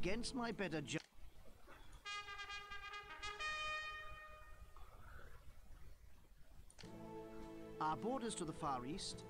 Against my better judgment. Our borders to the far east.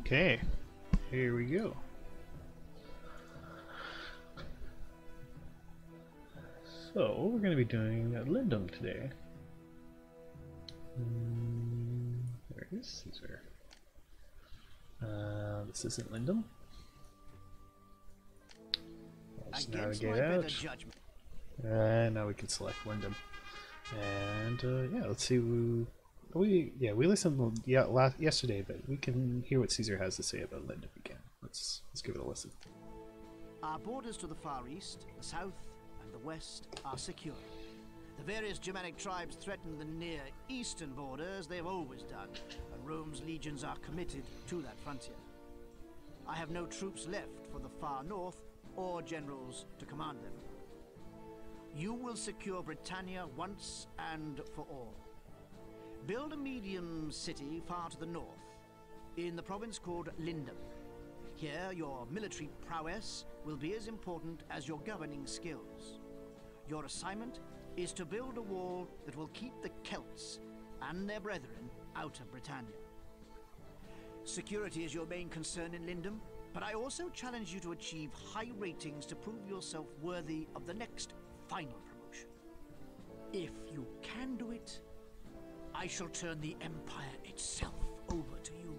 Okay, here we go. So, we're going to be doing Lindum today. Mm, there it is, Caesar. Uh, this isn't Lindum. Let's navigate out. And now we can select Lindum. And uh, yeah, let's see. Who, we yeah we listened yeah last yesterday, but we can hear what Caesar has to say about Lindum again. Let's let's give it a listen. Our borders to the far east, the south, and the west are secure. The various Germanic tribes threaten the near eastern border as they've always done, and Rome's legions are committed to that frontier. I have no troops left for the far north or generals to command them. You will secure Britannia once and for all. Build a medium city far to the north, in the province called Lindum. Here, your military prowess will be as important as your governing skills. Your assignment is to build a wall that will keep the Celts and their brethren out of Britannia. Security is your main concern in Lindum, but I also challenge you to achieve high ratings to prove yourself worthy of the next final promotion. If you can I shall turn the Empire itself over to you.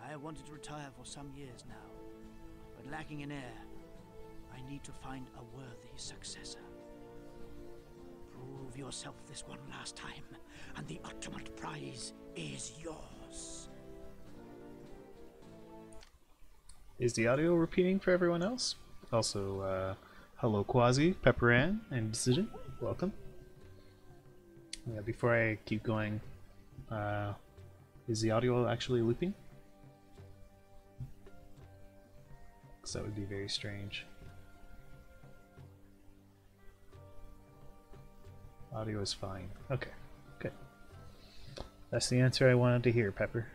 I have wanted to retire for some years now, but lacking an heir, I need to find a worthy successor. Prove yourself this one last time, and the ultimate prize is yours. Is the audio repeating for everyone else? Also, uh, hello Quasi, Pepperan, and Decision. Welcome. Yeah, before I keep going, uh, is the audio actually looping? Because that would be very strange. Audio is fine. Okay, good. That's the answer I wanted to hear, Pepper.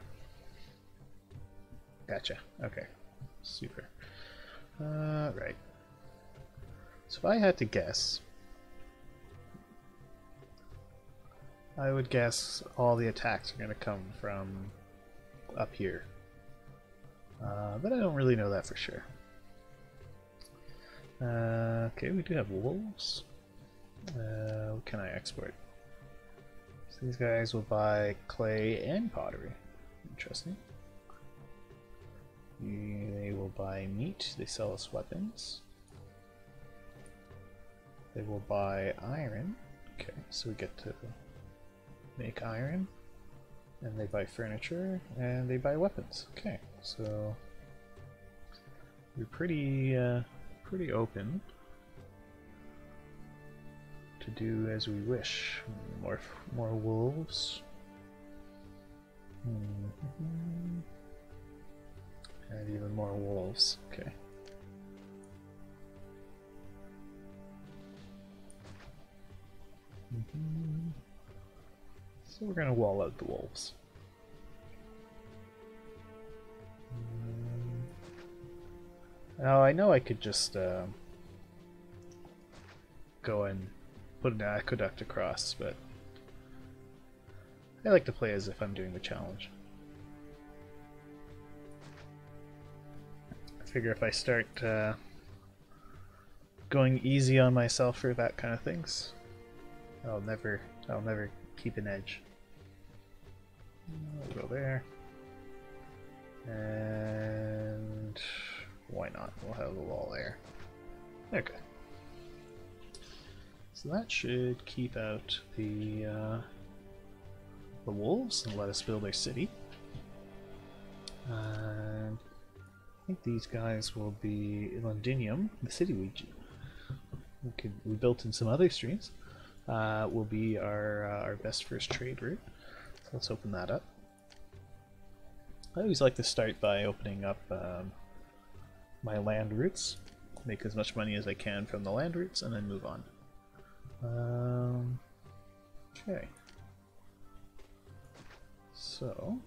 Gotcha. Okay. Super. Uh, right. So if I had to guess, I would guess all the attacks are going to come from up here. Uh, but I don't really know that for sure. Uh, okay, we do have wolves. Uh, what can I export? So these guys will buy clay and pottery. Interesting. They will buy meat. They sell us weapons. They will buy iron. Okay, so we get to make iron. And they buy furniture. And they buy weapons. Okay, so we're pretty, uh, pretty open to do as we wish. More, more wolves. Mm -hmm. And even more wolves. Okay. Mm -hmm. So we're gonna wall out the wolves. Now I know I could just uh, go and put an aqueduct across, but I like to play as if I'm doing the challenge. I figure if I start uh, going easy on myself for that kind of things, I'll never, I'll never keep an edge. I'll go there, and why not? We'll have a wall there. Okay. So that should keep out the uh, the wolves and let us build our city. And I think these guys will be Londinium, the city we, we, could, we built in some other streams, uh, will be our, uh, our best first trade route. Let's open that up. I always like to start by opening up um, my land routes, make as much money as I can from the land routes, and then move on. Um, okay. So,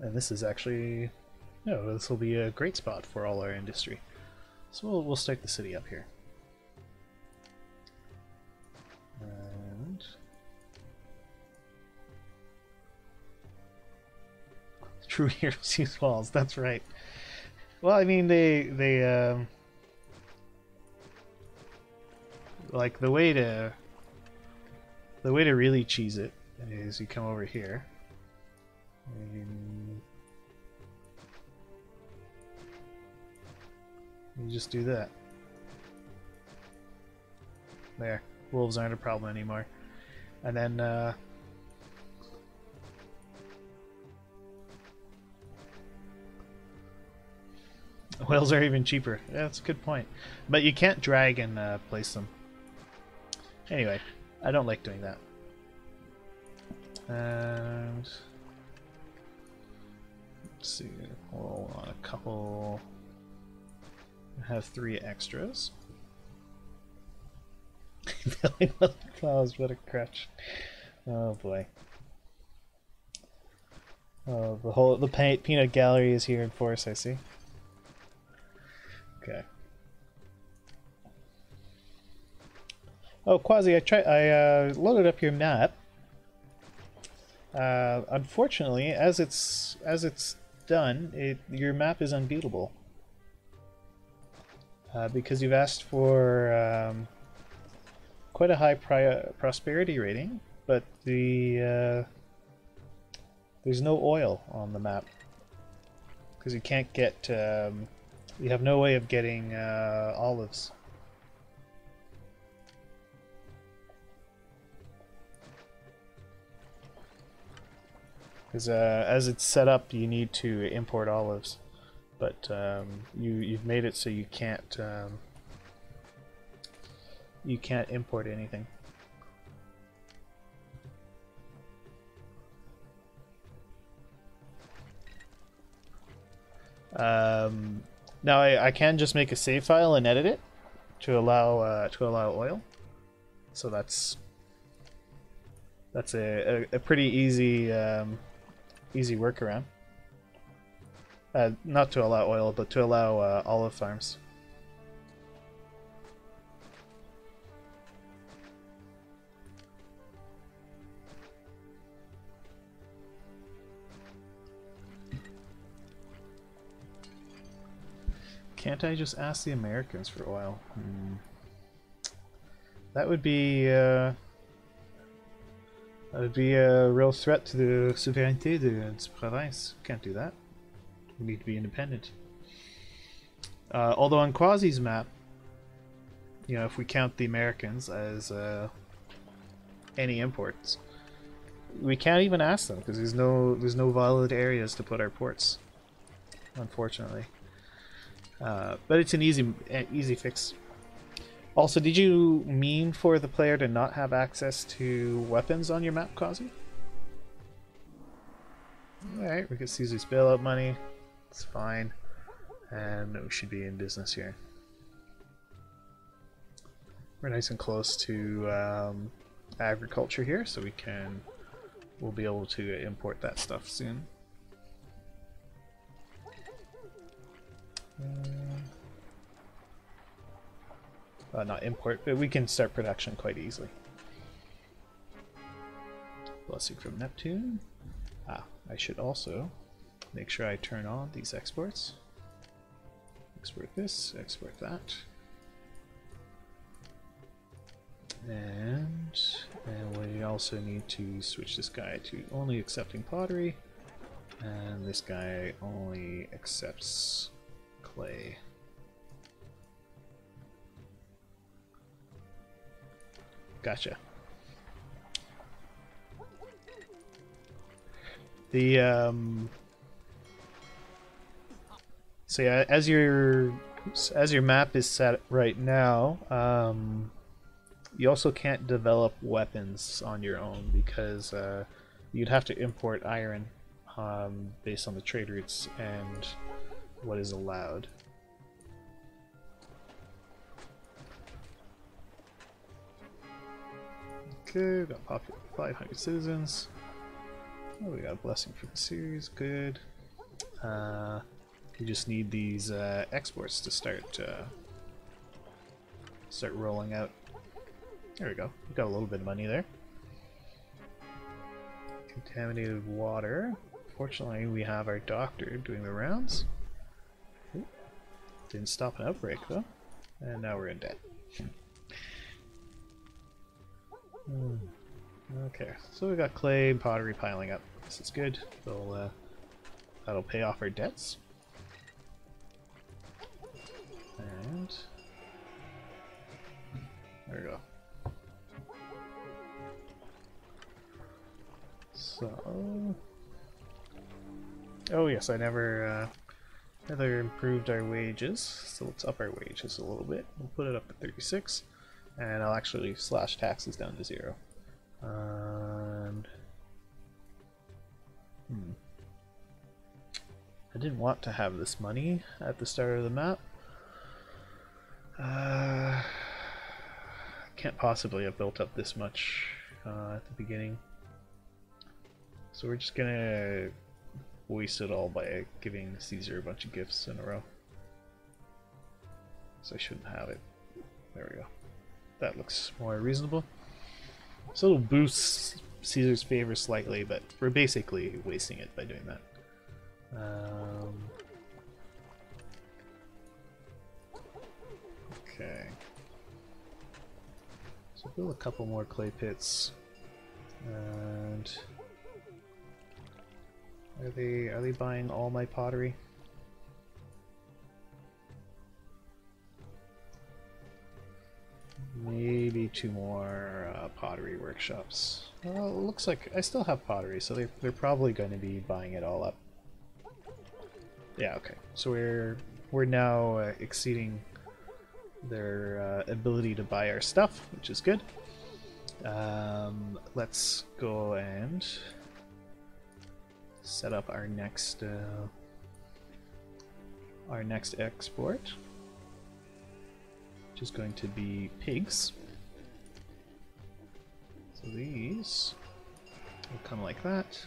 and this is actually no, this will be a great spot for all our industry. So we'll, we'll start the city up here. True heroes use walls, that's right. Well, I mean, they, they, um... Like, the way to... The way to really cheese it is you come over here. And You just do that. There. Wolves aren't a problem anymore. And then, uh... Whales are even cheaper. Yeah, that's a good point. But you can't drag and uh, place them. Anyway, I don't like doing that. And let's see, hold on a couple. Have three extras. Billy what a crutch. Oh boy. Oh, the whole the paint, peanut gallery is here in force. I see. Okay. Oh, Quasi, I try. I uh, loaded up your map. Uh, unfortunately, as it's as it's done, it your map is unbeatable uh, because you've asked for um, quite a high prosperity rating, but the uh, there's no oil on the map because you can't get um, you have no way of getting uh, olives. Because uh, as it's set up, you need to import olives, but um, you you've made it so you can't um, you can't import anything. Um, now I, I can just make a save file and edit it to allow uh, to allow oil. So that's that's a, a, a pretty easy um, easy workaround. Uh, not to allow oil, but to allow uh, olive farms. Can't I just ask the Americans for oil? Hmm. That would be uh, that would be a real threat to the souveraineté de this province. Can't do that. We need to be independent. Uh, although on Quasi's map, you know, if we count the Americans as uh, any imports, we can't even ask them because there's no there's no valid areas to put our ports. Unfortunately. Uh, but it's an easy easy fix. Also, did you mean for the player to not have access to weapons on your map, Quasi? Alright, we can Caesar's bailout money. It's fine. And we should be in business here. We're nice and close to um, agriculture here, so we can we'll be able to import that stuff soon. Uh, not import, but we can start production quite easily. Blessing from Neptune. Ah, I should also make sure I turn on these exports. Export this, export that. And, and we also need to switch this guy to only accepting pottery. And this guy only accepts clay. Gotcha. The um so yeah, as your as your map is set right now, um you also can't develop weapons on your own because uh, you'd have to import iron um, based on the trade routes and what is allowed. Okay, got popular 500 citizens. Oh, we got a blessing from the Ceres, good. Uh, we just need these uh, exports to start uh, start rolling out. There we go. We got a little bit of money there. Contaminated water. Fortunately, we have our doctor doing the rounds. Didn't stop an outbreak though, and now we're in debt. Hmm. Okay, so we got clay and pottery piling up. This is good. That'll, uh, that'll pay off our debts. And there we go. So, oh yes, I never, uh, never improved our wages. So let's up our wages a little bit. We'll put it up to 36. And I'll actually slash taxes down to zero. And hmm. I didn't want to have this money at the start of the map. Uh, can't possibly have built up this much uh, at the beginning. So we're just gonna waste it all by giving Caesar a bunch of gifts in a row. So I shouldn't have it. There we go. That looks more reasonable. So it'll boost Caesar's favor slightly, but we're basically wasting it by doing that. Um, okay. So build a couple more clay pits. And are they are they buying all my pottery? Maybe two more uh, pottery workshops. Well, it looks like I still have pottery, so they're, they're probably going to be buying it all up. Yeah, okay. So we're we're now uh, exceeding their uh, ability to buy our stuff, which is good. Um, let's go and set up our next uh, our next export, which is going to be pigs. So these will come like that.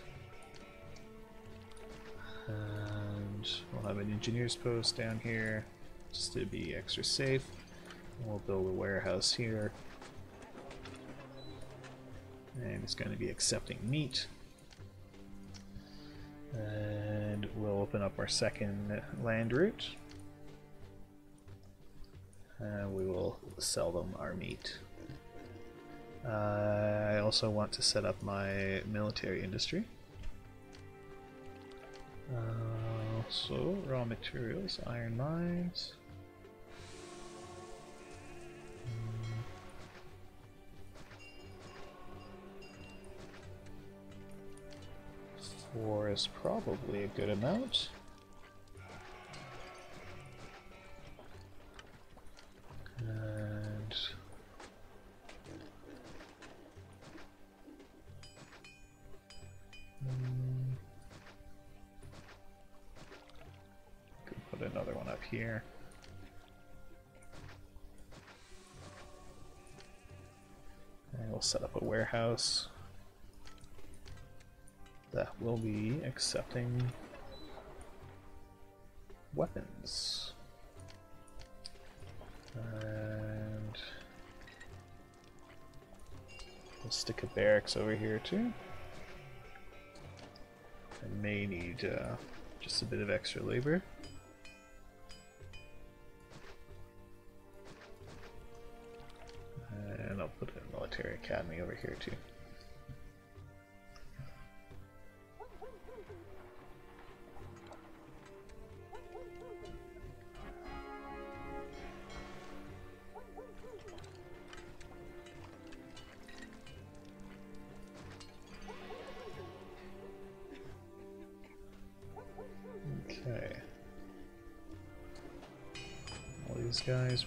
And we'll have an engineer's post down here just to be extra safe. We'll build a warehouse here. And it's going to be accepting meat. And we'll open up our second land route. And we will sell them our meat. Uh, I also want to set up my military industry. Uh, so, raw materials, iron mines. Four is probably a good amount. And Hmm. Could put another one up here. And we'll set up a warehouse that will be accepting weapons. And we'll stick a barracks over here too. I may need uh, just a bit of extra labor. And I'll put a military academy over here too.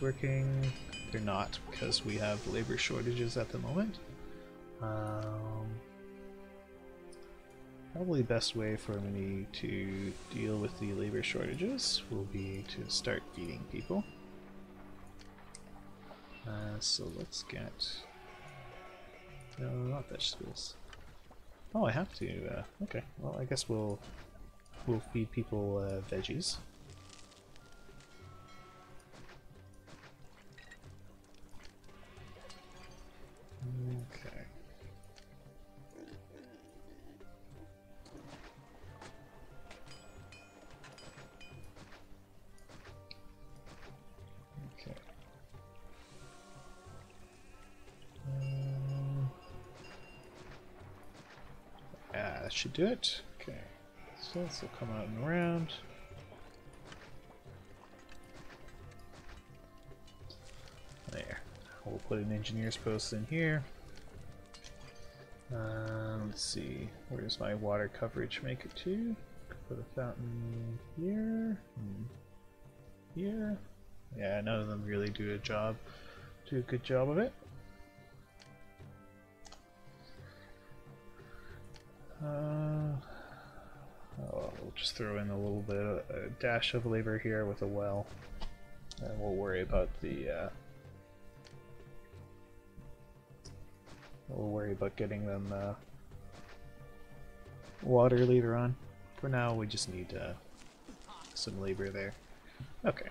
Working. They're not because we have labor shortages at the moment. Um, probably the best way for me to deal with the labor shortages will be to start feeding people. Uh, so let's get... No, not vegetables. Oh, I have to. Uh, okay, well, I guess we'll we'll feed people uh, veggies. Do it. Okay. So this will come out and around. There. We'll put an engineer's post in here. Um, let's see, where does my water coverage make it to? Put a fountain here. Hmm. Here. Yeah, none of them really do a job. do a good job of it. Throw in a little bit, of, a dash of labor here with a well, and we'll worry about the. Uh, we'll worry about getting them uh, water later on. For now, we just need uh, some labor there. Okay.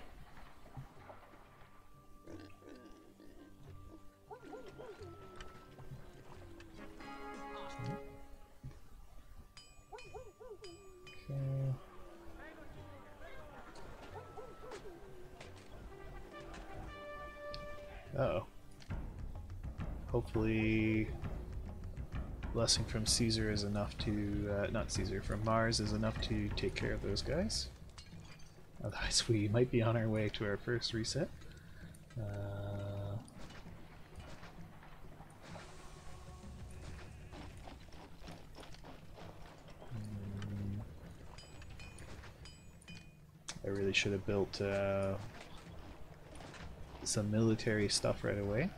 Blessing from Caesar is enough to, uh, not Caesar, from Mars is enough to take care of those guys. Otherwise, we might be on our way to our first reset. Uh, hmm. I really should have built uh, some military stuff right away.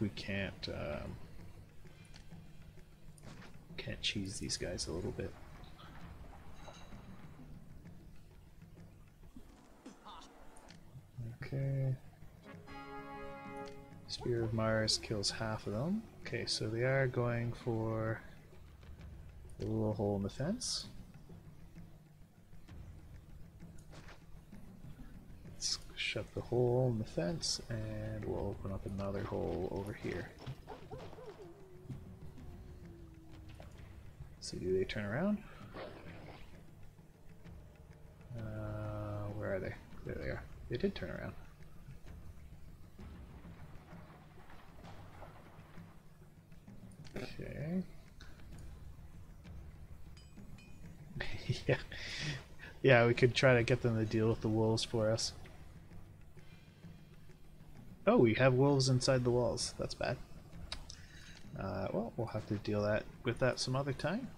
We can't um, can't cheese these guys a little bit. Okay. Spear of Mars kills half of them. Okay, so they are going for a little hole in the fence. Let's the hole in the fence and we'll open up another hole over here. So do they turn around? Uh, where are they? There they are. They did turn around. Okay. yeah. Yeah, we could try to get them to deal with the wolves for us. Oh, we have wolves inside the walls. That's bad. Uh, well, we'll have to deal that with that some other time.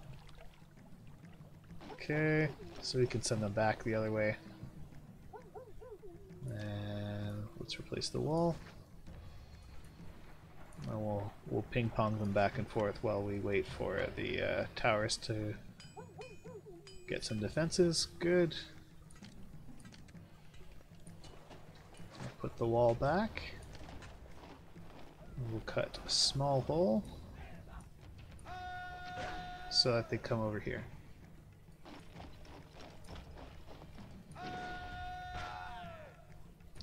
Okay, so we can send them back the other way. And let's replace the wall. And we'll we'll ping pong them back and forth while we wait for the uh, towers to get some defenses. Good. Put the wall back. We'll cut a small hole so that they come over here.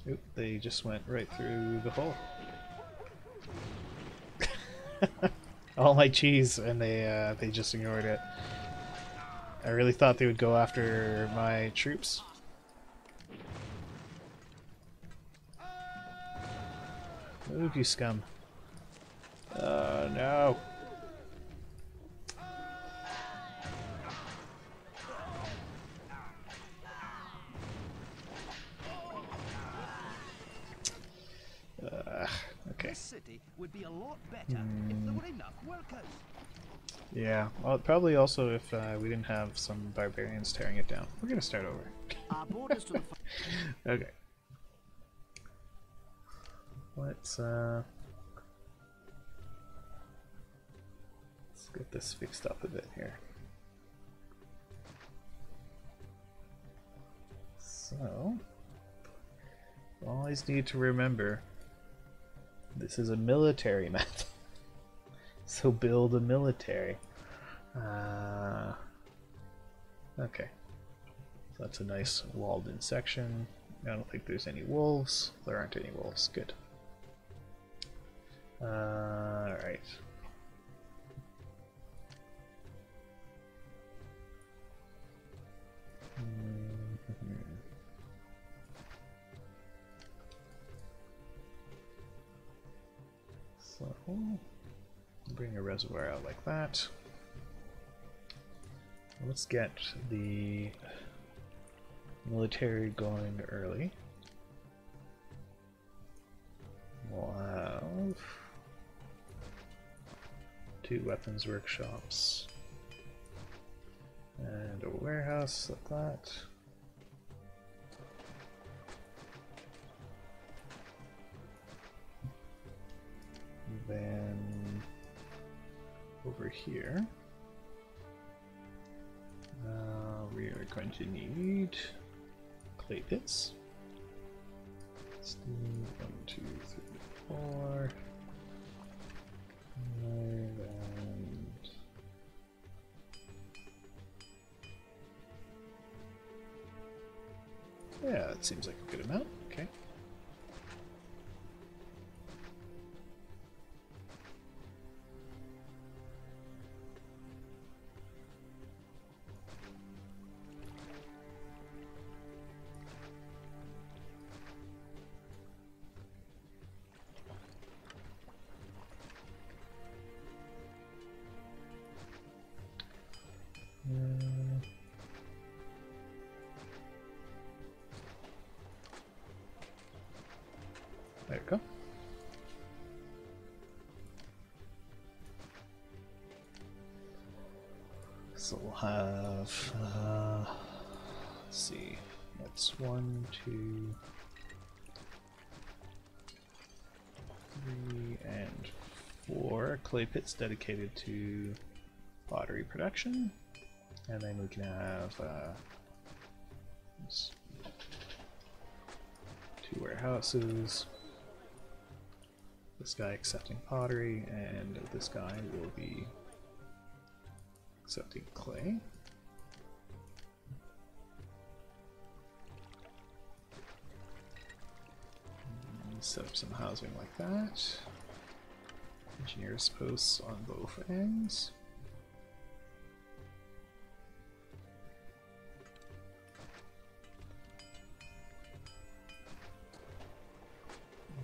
Oop, they just went right through the hole. All my cheese, and they uh, they just ignored it. I really thought they would go after my troops. Move, you scum. Oh no. Uh, okay. This city would be a lot better if there were enough workers. Yeah, well, probably also if uh, we didn't have some barbarians tearing it down. We're gonna start over. Our borders to the far Okay. Let's uh get this fixed up a bit here. So always need to remember this is a military map. so build a military. Uh, okay. So that's a nice walled in section. I don't think there's any wolves. There aren't any wolves. Good. Uh, Alright. So, bring a reservoir out like that. Let's get the military going early. We'll have two weapons workshops. And a warehouse like that. Then over here, uh, we are going to need clay pits. One, two, three, four. Five, yeah, it seems like a good amount. Two, three, and four clay pits dedicated to pottery production. And then we can have uh, two warehouses. This guy accepting pottery, and this guy will be accepting clay. Set up some housing like that. Engineers posts on both ends.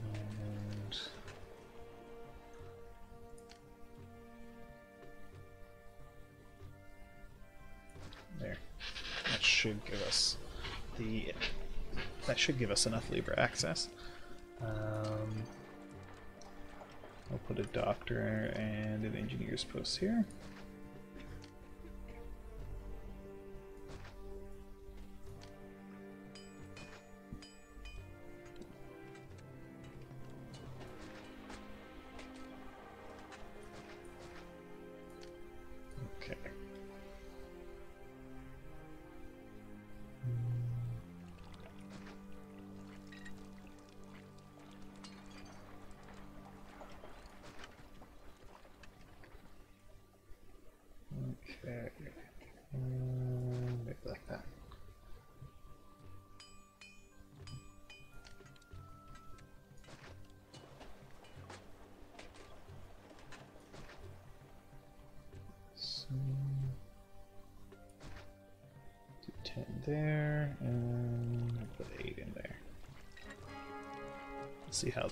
And there. That should give us the that should give us enough labor access. Um, I'll put a doctor and an engineer's post here.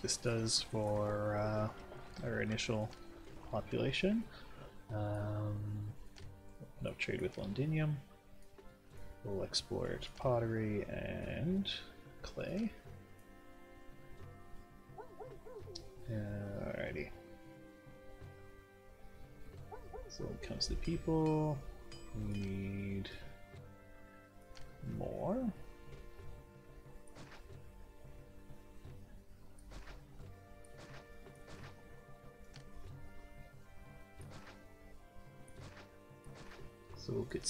This does for uh, our initial population. Um, no trade with Londinium. We'll export pottery and clay. Alrighty. So it comes to people, we need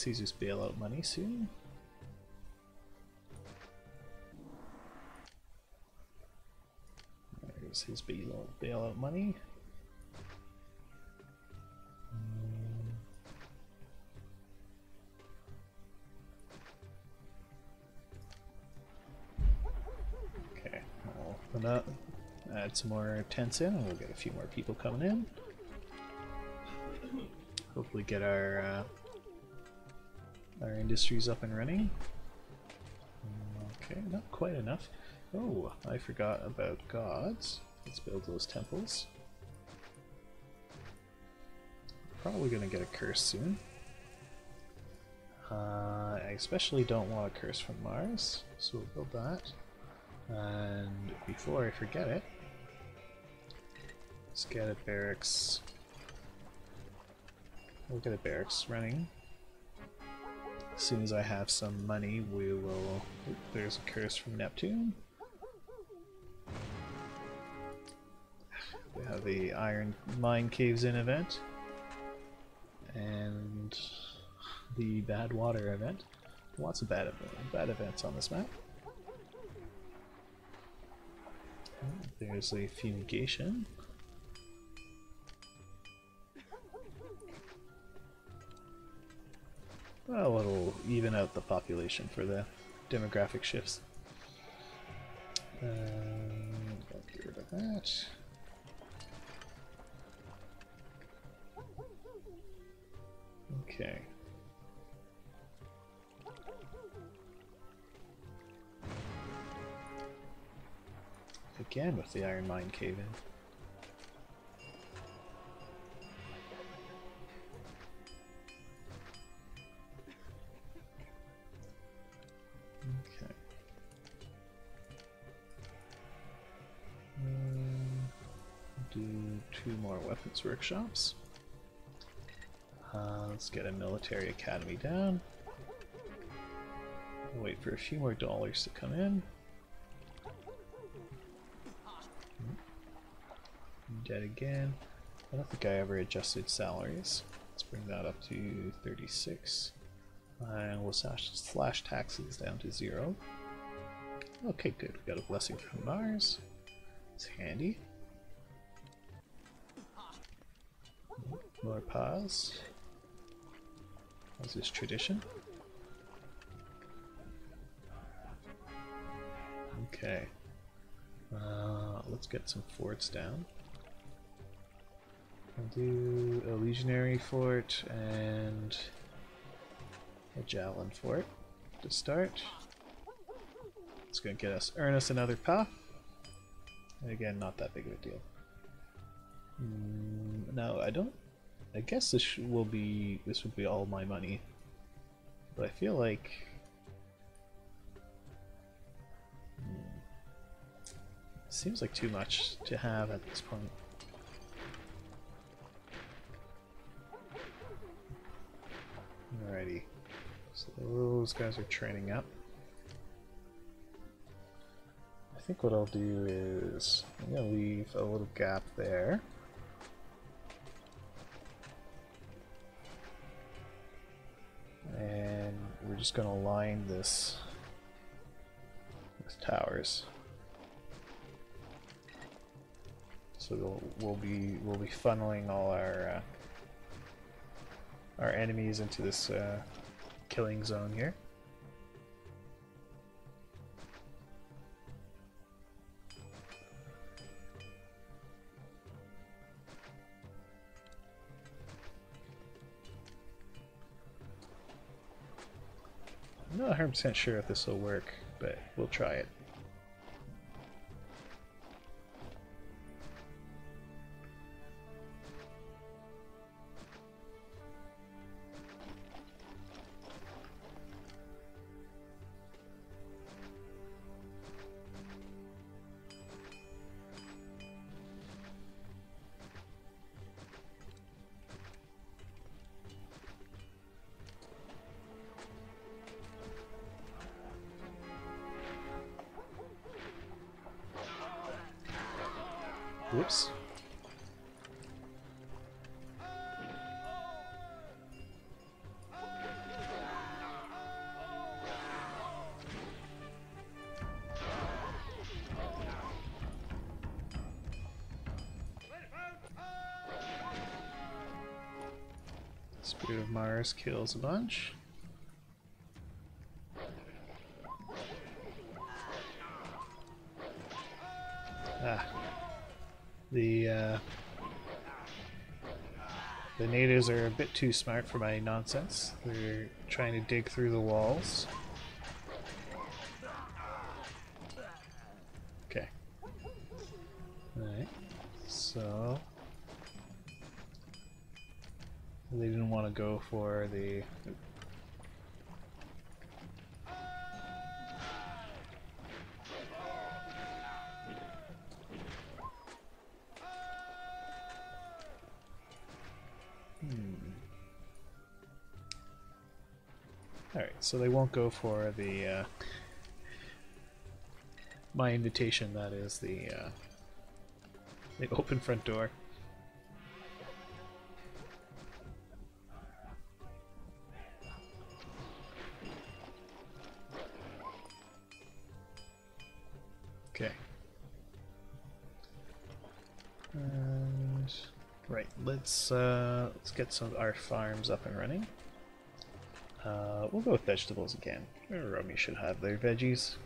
Caesar's bailout money soon. There's his bailout, bailout money. Okay, I'll open up, add some more tents in, and we'll get a few more people coming in. Hopefully, get our uh, our industries up and running. Okay, not quite enough. Oh, I forgot about gods. Let's build those temples. Probably gonna get a curse soon. Uh, I especially don't want a curse from Mars, so we'll build that. And before I forget it, let's get a barracks we'll get a barracks running. As soon as I have some money, we will. There's a curse from Neptune. We have the Iron Mine Caves In event. And the Bad Water event. Lots of bad, bad events on this map. There's a fumigation. Well, it'll even out the population for the demographic shifts. Um, get rid of that. Okay. Again with the iron mine cave in. Workshops. Uh, let's get a military academy down. Wait for a few more dollars to come in. Dead again. I don't think I ever adjusted salaries. Let's bring that up to 36. And we'll slash, slash taxes down to zero. Okay, good. We got a blessing from Mars. It's handy. More pause. As is tradition. Okay. Uh, let's get some forts down. I'll do a legionary fort and a javelin fort to start. It's gonna get us earn us another path. And again, not that big of a deal. Mm, no, I don't. I guess this will be this will be all my money, but I feel like. Hmm, seems like too much to have at this point. Alrighty. So those guys are training up. I think what I'll do is I'm gonna leave a little gap there. We're just gonna line this with towers. So we'll, we'll be we'll be funneling all our uh, our enemies into this uh, killing zone here. Not 100% sure if this will work, but we'll try it. Kills a bunch. Ah. The uh, the natives are a bit too smart for my nonsense. They're trying to dig through the walls. before the... Hmm. Alright, so they won't go for the, uh, my invitation, that is the, uh, the open front door. Okay. And right, let's uh, let's get some of our farms up and running. Uh, we'll go with vegetables again. Romy should have their veggies.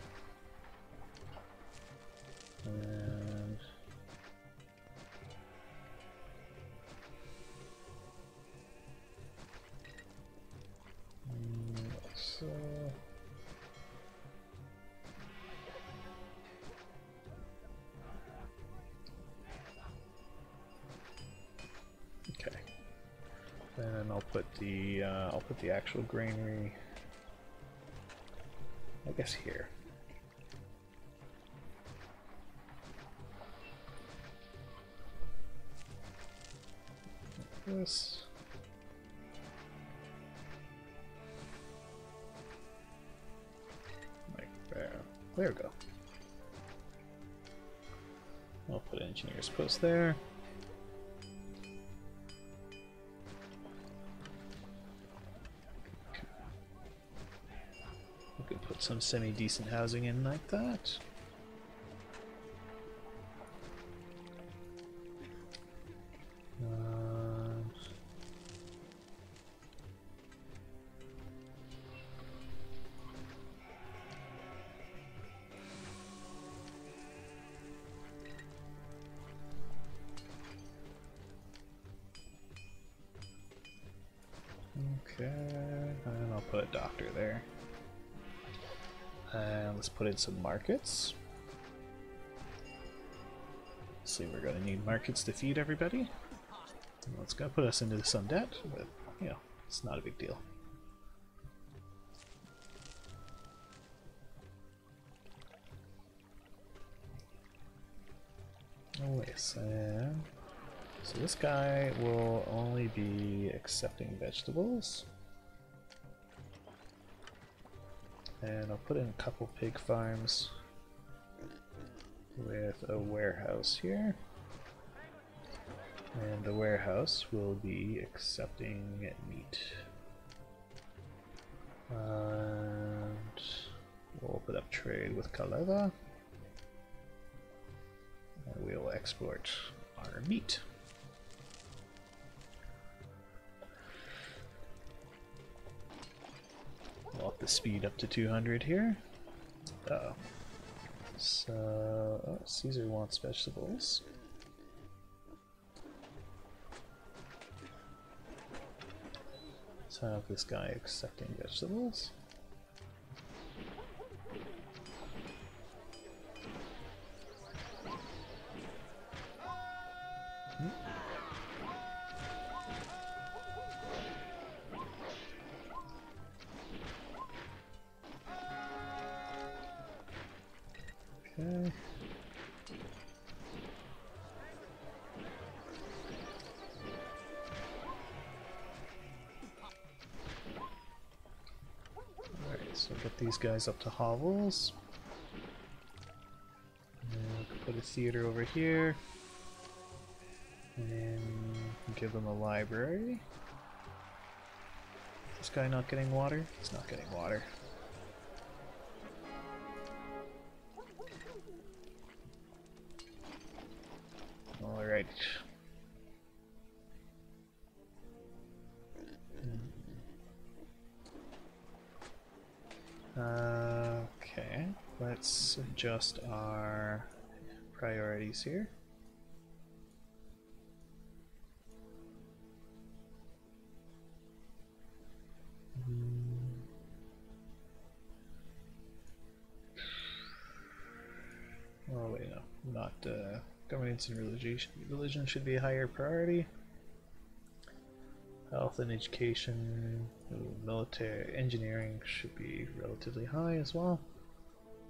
The actual granary. I guess here. Semi-decent housing in like that. Some markets. See, we're gonna need markets to feed everybody. Well, it's gonna put us into some debt, but you know, it's not a big deal. Oh yes, so this guy will only be accepting vegetables. And I'll put in a couple pig farms with a warehouse here. And the warehouse will be accepting meat. And we'll open up trade with Kaleva. And we'll export our meat. Up the speed up to 200 here. Uh, so, oh, Caesar wants vegetables. Let's have this guy accepting vegetables. These guys up to hovels. And we can put a theater over here. And give them a library. This guy not getting water? He's not getting water. Adjust our priorities here. Oh wait, no, not uh, governance and religion. Religion should be a higher priority. Health and education, military, engineering should be relatively high as well.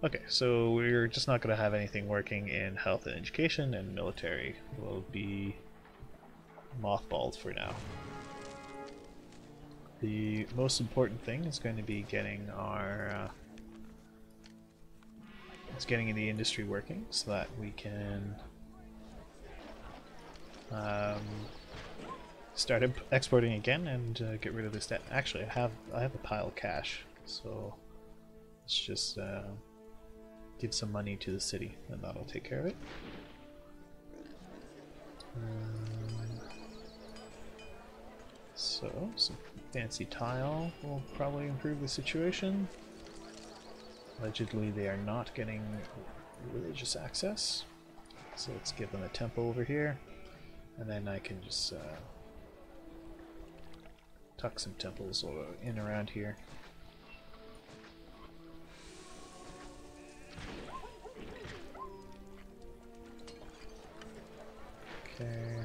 Okay, so we're just not going to have anything working in health and education, and military will be mothballed for now. The most important thing is going to be getting our uh, is getting the industry working so that we can um, start exporting again and uh, get rid of this debt. Actually, I have I have a pile of cash, so let's just uh, give some money to the city, and that'll take care of it. Um, so, some fancy tile will probably improve the situation. Allegedly, they are not getting religious access, so let's give them a temple over here, and then I can just uh, tuck some temples in around here. Okay.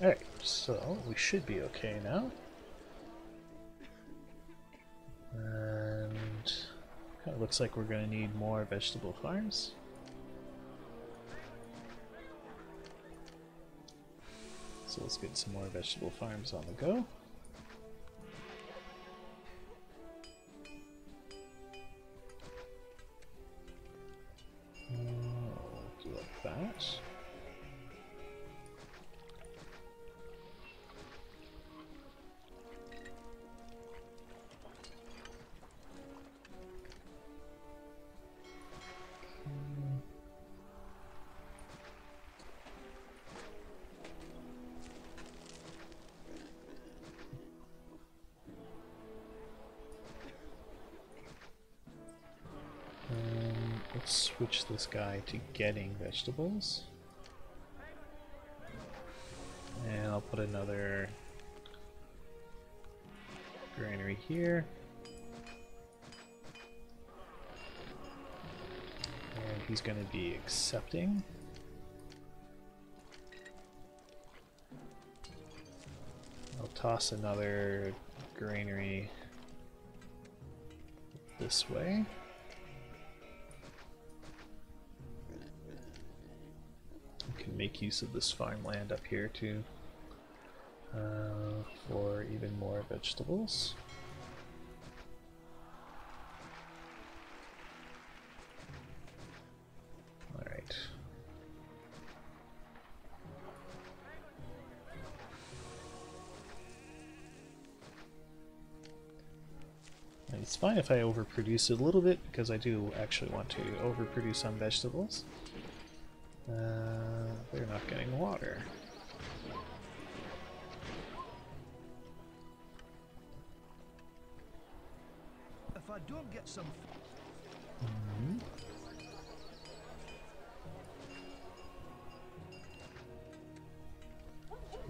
Alright, so we should be okay now. And looks like we're going to need more vegetable farms. So let's get some more vegetable farms on the go. Guy to getting vegetables. And I'll put another granary here. And he's going to be accepting. I'll toss another granary this way. Make use of this farmland up here too uh, for even more vegetables. Alright. It's fine if I overproduce it a little bit because I do actually want to overproduce some vegetables. Uh, not getting water. If I don't get some hmm.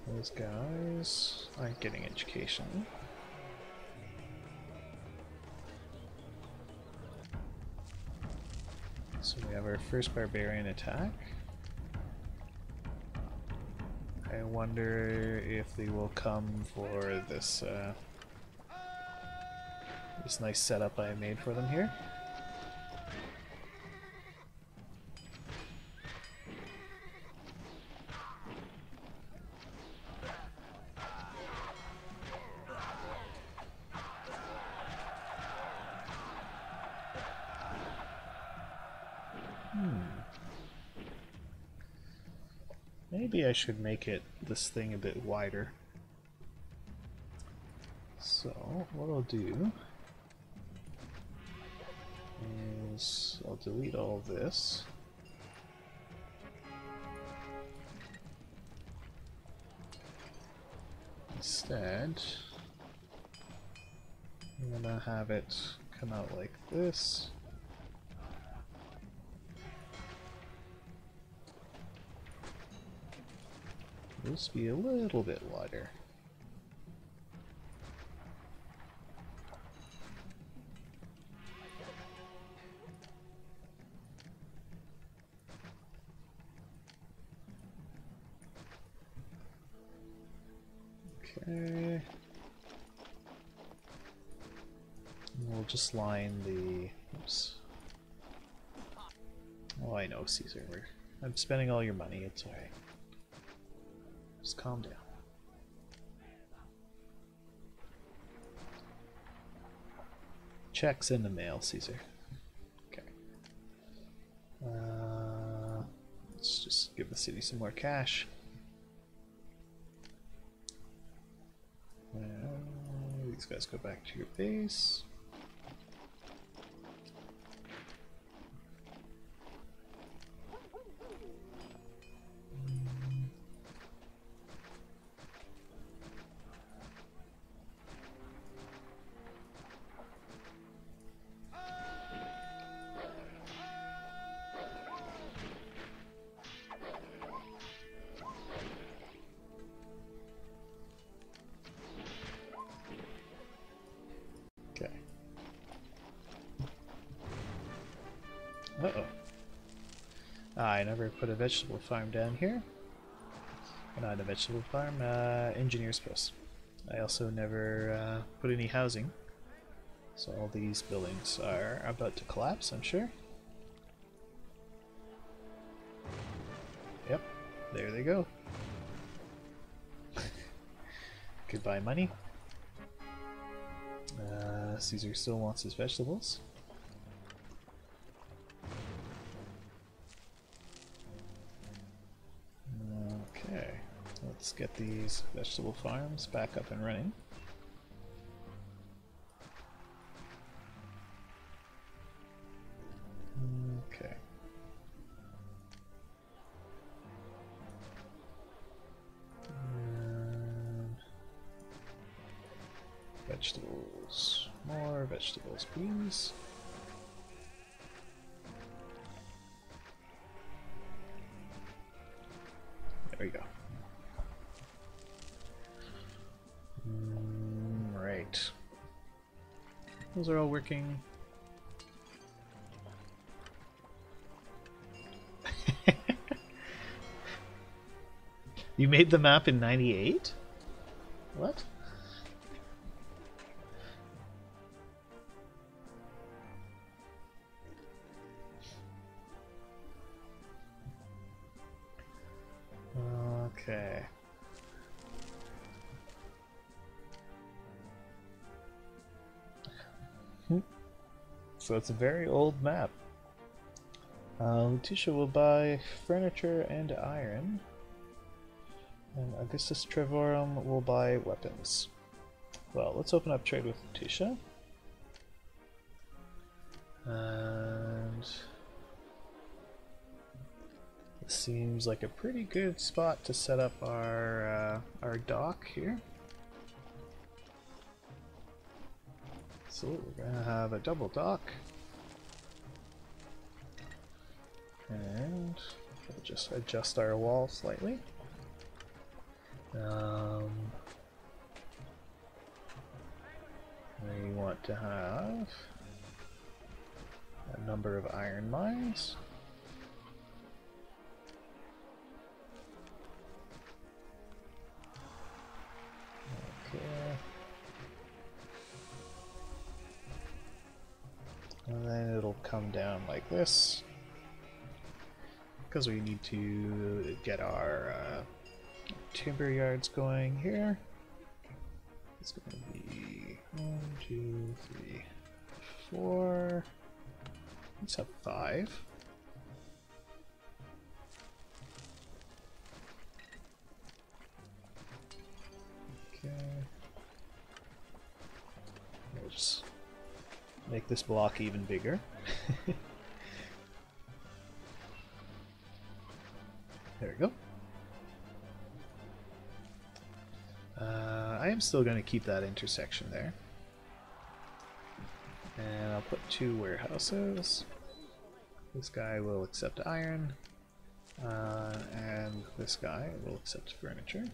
Those guys aren't getting education. So we have our first barbarian attack. I wonder if they will come for this uh, this nice setup I made for them here. Maybe I should make it this thing a bit wider. So, what I'll do is I'll delete all this. Instead, I'm gonna have it come out like this. This be a little bit wider. Okay. We'll just line the. Oops. Oh, I know, Caesar. I'm spending all your money. It's alright. Calm down. Checks in the mail, Caesar. Okay. Uh, let's just give the city some more cash. Uh, these guys go back to your base. Put a vegetable farm down here. Not a vegetable farm, uh, engineer's post. I also never uh, put any housing. So all these buildings are about to collapse, I'm sure. Yep, there they go. Goodbye money. Uh, Caesar still wants his vegetables. Get these vegetable farms back up and running. Okay. Vegetables. More vegetables, please. There we go. Those are all working. you made the map in 98? What? So it's a very old map. Uh, Lutetia will buy furniture and iron. And Augustus Trevorum will buy weapons. Well, let's open up trade with Lutetia. And this seems like a pretty good spot to set up our uh, our dock here. So we're gonna have a double dock, and we'll just adjust our wall slightly. Um, we want to have a number of iron mines. And then it'll come down like this. Because we need to get our uh, timber yards going here. It's going to be one, two, three, four. Let's have five. Okay. We'll just make this block even bigger. there we go. Uh, I am still going to keep that intersection there. And I'll put two warehouses. This guy will accept iron. Uh, and this guy will accept furniture.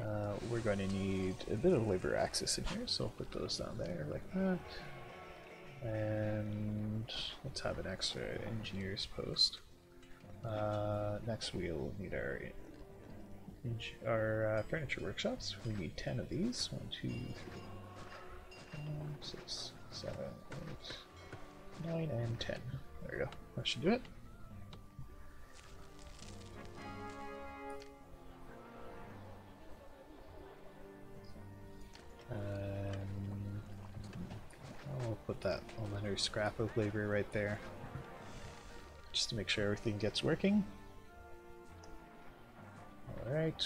Uh, we're going to need a bit of labor access in here, so I'll put those down there like that. And let's have an extra engineer's post. Uh, next we'll need our our uh, furniture workshops. We need 10 of these. 1, 2, 3, 4, 6, 7, 8, 9 and 10. There we go. That should do it. Scrap of labor right there. Just to make sure everything gets working. Alright.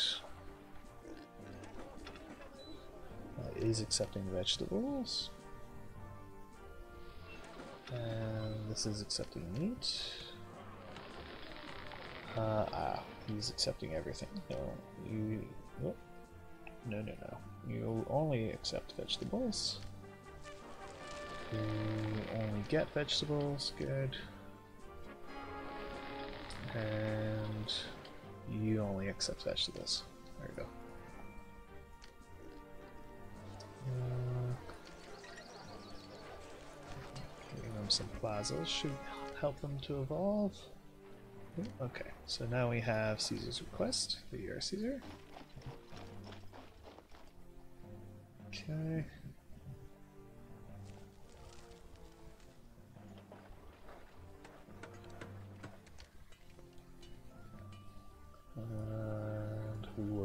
That is accepting vegetables. And this is accepting meat. Uh, ah, he's accepting everything. No, you. Oh, no, no, no. You only accept vegetables. You only get vegetables. Good. And you only accept vegetables. There you go. Uh, giving them some plazas should help them to evolve. Okay, so now we have Caesar's request. Here you are, Caesar. Okay.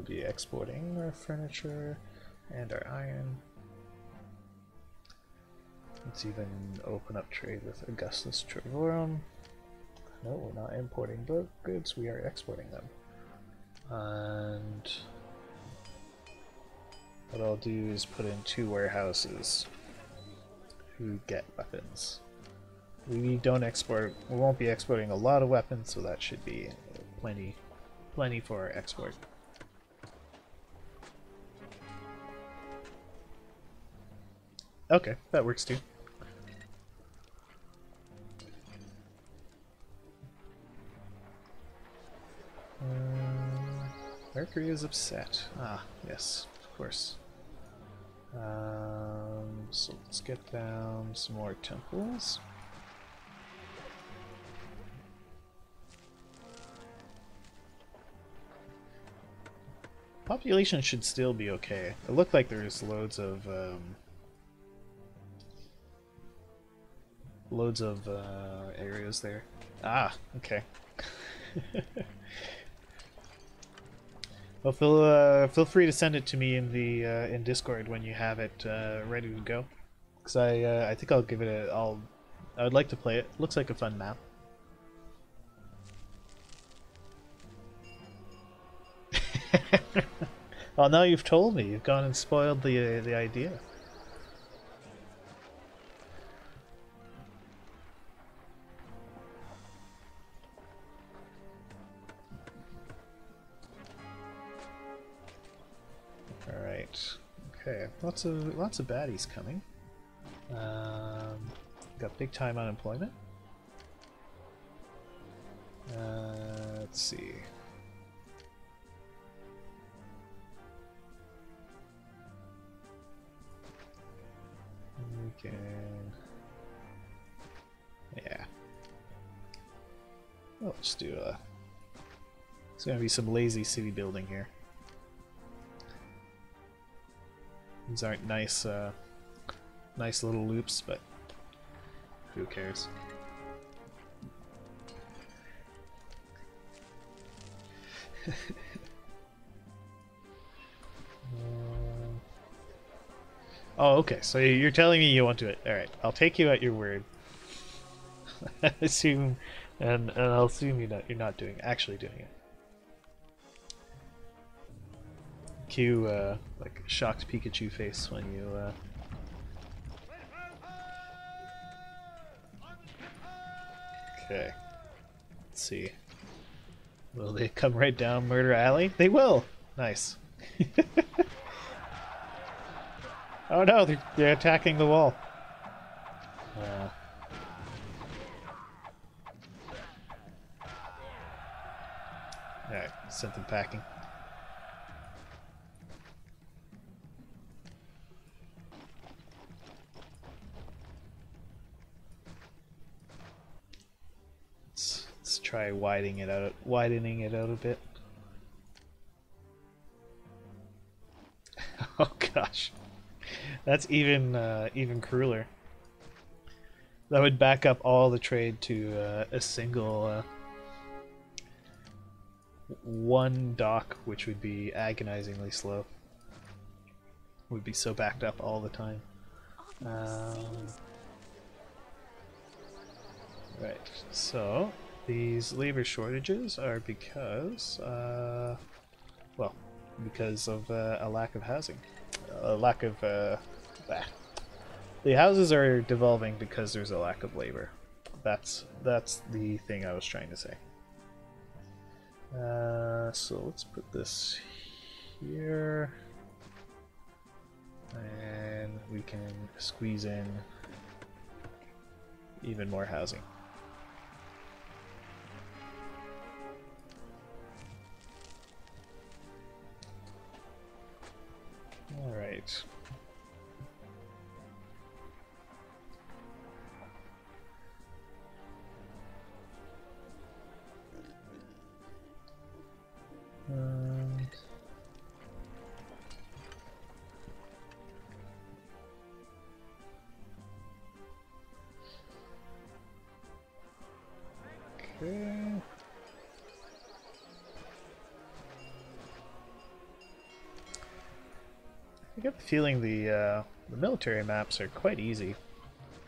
Be exporting our furniture and our iron. Let's even open up trade with Augustus Trevorum. No, we're not importing goods, we are exporting them. And what I'll do is put in two warehouses who get weapons. We don't export, we won't be exporting a lot of weapons, so that should be plenty, plenty for our export. Okay, that works too. Um, Mercury is upset. Ah, yes, of course. Um, so let's get down some more temples. Population should still be okay. It looked like there's loads of um, loads of uh, areas there. Ah, okay. well, feel uh, feel free to send it to me in the uh, in Discord when you have it uh, ready to go. Cause I uh, I think I'll give it a I'll I would like to play it. Looks like a fun map. well, now you've told me. You've gone and spoiled the uh, the idea. Lots of lots of baddies coming. Um, got big time unemployment. Uh, let's see. We can. Yeah. Well, let's do a. It's gonna be some lazy city building here. These aren't nice, uh, nice little loops, but who cares? Oh, okay. So you're telling me you won't do it. All right, I'll take you at your word. I assume, and and I'll assume you're not you're not doing actually doing it. Cue uh, like shocked Pikachu face when you. Uh... Okay. Let's see. Will they come right down Murder Alley? They will. Nice. oh no, they're, they're attacking the wall. Uh, Alright, sent them packing. Try widening it out, widening it out a bit. Oh gosh, that's even uh, even crueler. that would back up all the trade to uh, a single uh, one dock, which would be agonizingly slow. Would be so backed up all the time. Um, right, so these labor shortages are because, uh, well, because of uh, a lack of housing, a lack of. Uh. The houses are devolving because there's a lack of labor. That's that's the thing I was trying to say. Uh, so let's put this here, and we can squeeze in even more housing. All I get the feeling the uh, the military maps are quite easy.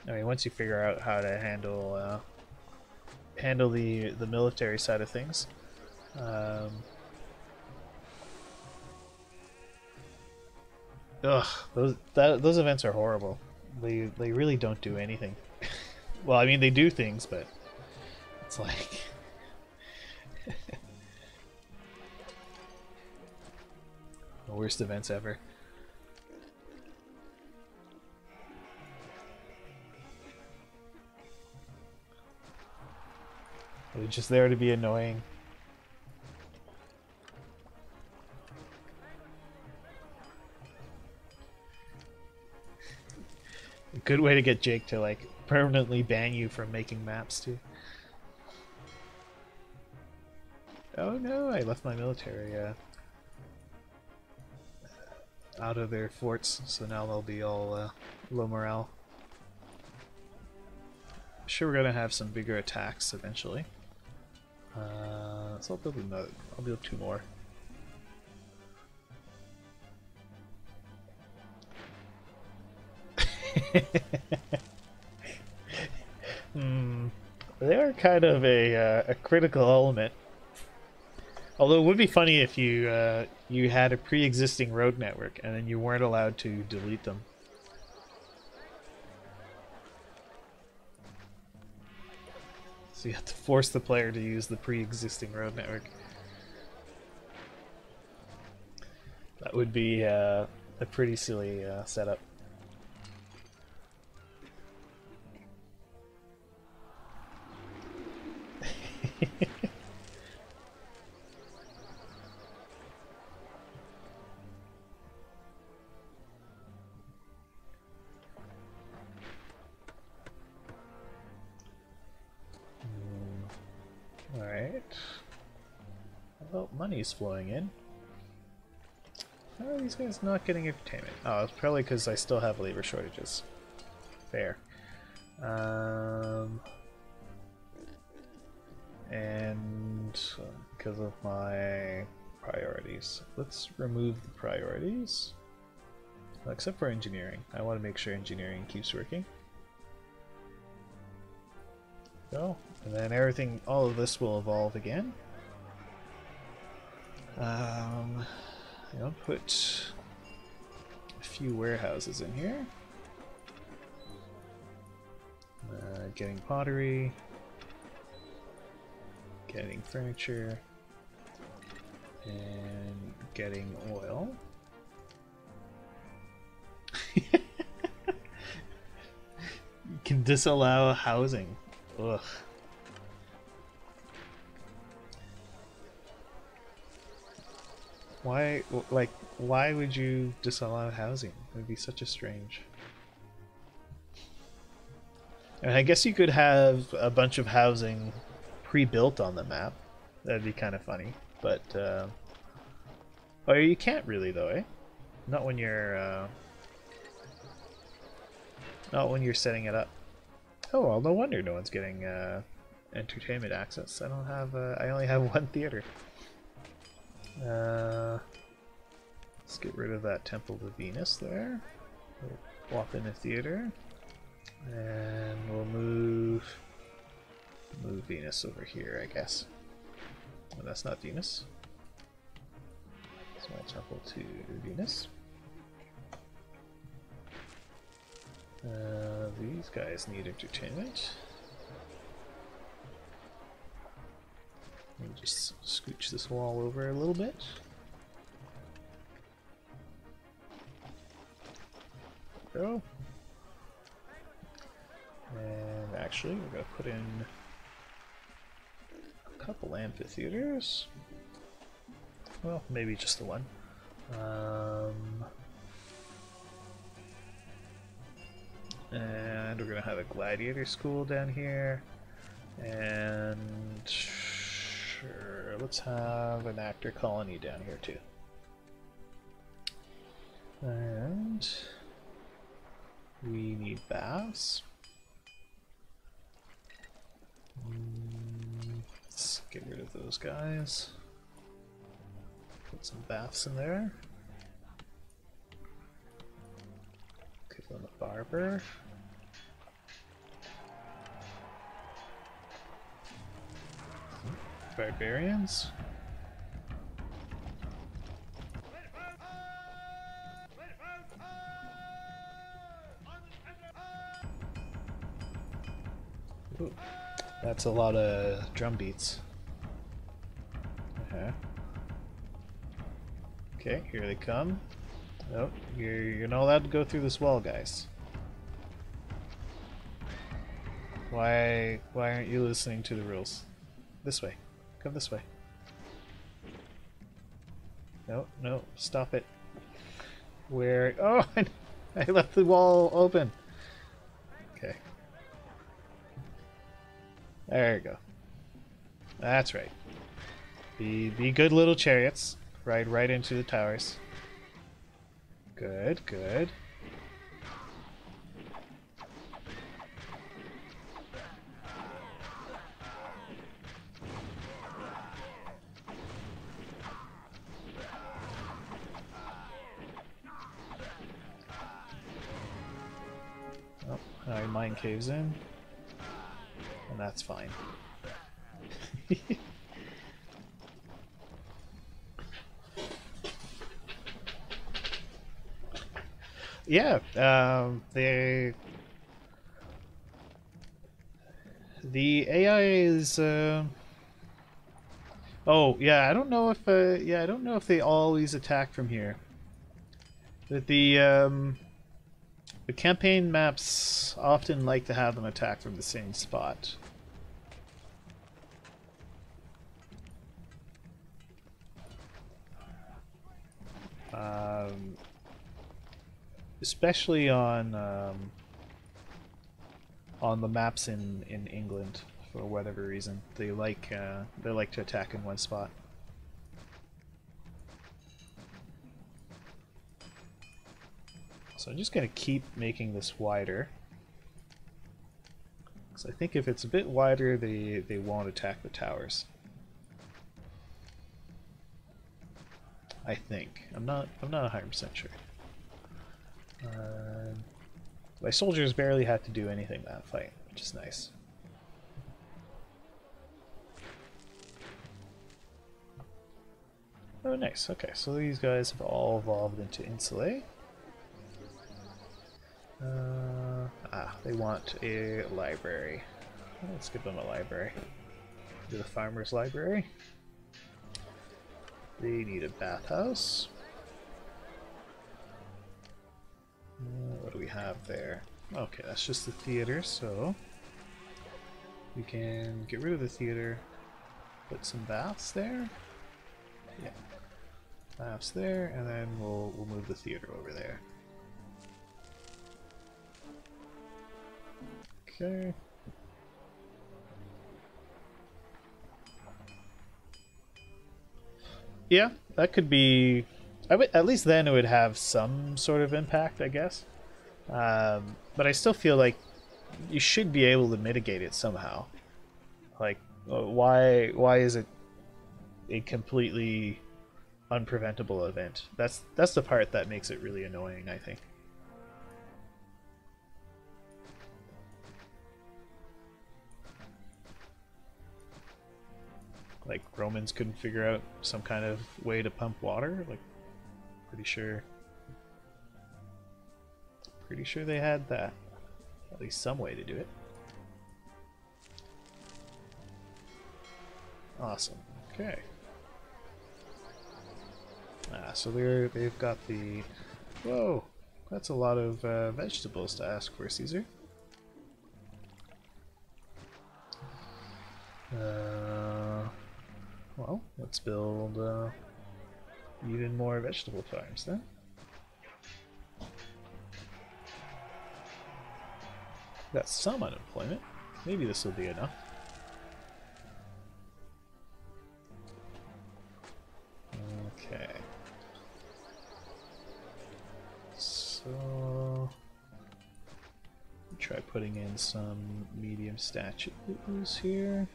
I mean, once you figure out how to handle uh, handle the the military side of things. Um, ugh, those that, those events are horrible. They they really don't do anything. well, I mean, they do things, but it's like. the worst events ever. They're just there to be annoying. A good way to get Jake to like permanently ban you from making maps too. Oh no, I left my military uh, out of their forts, so now they'll be all uh, low morale. Sure, we're gonna have some bigger attacks eventually. Uh, so I'll build another. I'll build two more. hmm. They are kind of a uh, a critical element. Although it would be funny if you uh, you had a pre-existing road network and then you weren't allowed to delete them. So you have to force the player to use the pre-existing road network. That would be uh, a pretty silly uh, setup. Money's flowing in. How are these guys not getting entertainment? Oh, it's probably because I still have labor shortages. Fair. Um, and because of my priorities. Let's remove the priorities. Except for engineering. I want to make sure engineering keeps working. Go. And then everything, all of this will evolve again. Um, I'll put a few warehouses in here. Uh, getting pottery. Getting furniture. And getting oil. you can disallow housing. Ugh. Why, like, why would you disallow housing? It would be such a strange. And I guess you could have a bunch of housing pre-built on the map. That'd be kind of funny, but uh, oh, you can't really though, eh? Not when you're uh, not when you're setting it up. Oh well, no wonder no one's getting uh, entertainment access. I don't have. Uh, I only have one theater. Uh, let's get rid of that Temple of Venus there. We'll swap in a theater, and we'll move move Venus over here, I guess. Oh, that's not Venus. Small temple to Venus. Uh, these guys need entertainment. Let me just scooch this wall over a little bit. Go. And actually, we're to put in a couple amphitheaters. Well, maybe just the one. Um, and we're gonna have a gladiator school down here. And sure, let's have an actor colony down here too. And we need baths. Let's get rid of those guys. Put some baths in there. Give them a barber. Barbarians. Ooh, that's a lot of drum beats. Okay. Okay, here they come. Nope, you're, you're not allowed to go through this wall, guys. Why why aren't you listening to the rules? This way. Come this way. No, no, stop it. Where oh I left the wall open. Okay. There you go. That's right. Be be good little chariots. Ride right into the towers. Good, good. Caves in. And that's fine. yeah, um, they the AI is. Uh... Oh yeah, I don't know if uh, yeah I don't know if they always attack from here. That the um, the campaign maps often like to have them attack from the same spot. Um, especially on um, on the maps in in England for whatever reason they like uh, they like to attack in one spot. So I'm just gonna keep making this wider. Because I think if it's a bit wider, they they won't attack the towers. I think I'm not I'm not 100 percent sure. Uh, my soldiers barely had to do anything that fight, which is nice. Oh, nice. Okay, so these guys have all evolved into Insulae. Uh, ah, they want a library. Let's give them a library. Do the farmer's library. They need a bathhouse. Uh, what do we have there? Okay, that's just the theater, so we can get rid of the theater, put some baths there. Yeah, baths there, and then we'll we'll move the theater over there. Okay. Yeah, that could be. Would, at least then it would have some sort of impact, I guess. Um, but I still feel like you should be able to mitigate it somehow. Like, uh, why why is it a completely unpreventable event? That's that's the part that makes it really annoying. I think. Like Romans couldn't figure out some kind of way to pump water. Like, pretty sure. Pretty sure they had that. At least some way to do it. Awesome. Okay. Ah, so they're they've got the. Whoa, that's a lot of uh, vegetables to ask for, Caesar. Uh, well, let's build uh, even more vegetable farms then. Got some unemployment. Maybe this will be enough. Okay. So try putting in some medium statues here.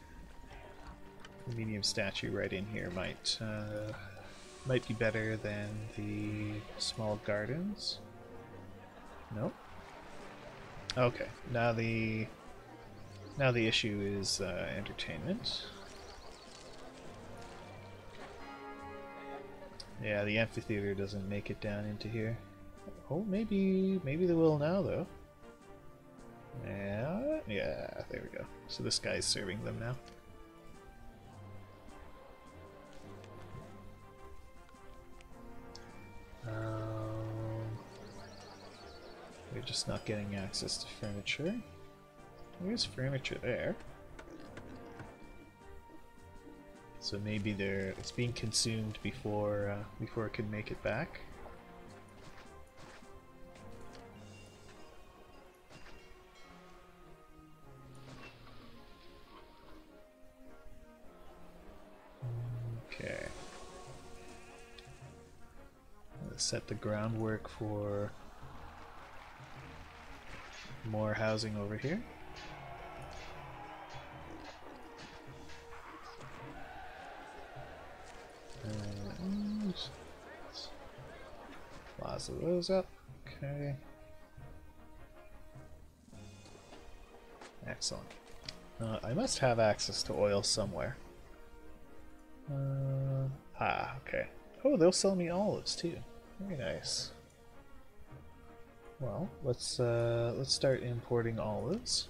Medium statue right in here might uh, might be better than the small gardens. Nope. Okay, now the now the issue is uh, entertainment. Yeah, the amphitheater doesn't make it down into here. Oh, maybe maybe they will now though. Yeah, yeah, there we go. So this guy's serving them now. Just not getting access to furniture. There's furniture there. So maybe they're it's being consumed before uh, before it can make it back. Okay. Let's set the groundwork for more housing over here. And plaza those up. Okay. Excellent. Uh, I must have access to oil somewhere. Uh, ah, okay. Oh, they'll sell me olives too. Very nice. Well, let's uh, let's start importing olives.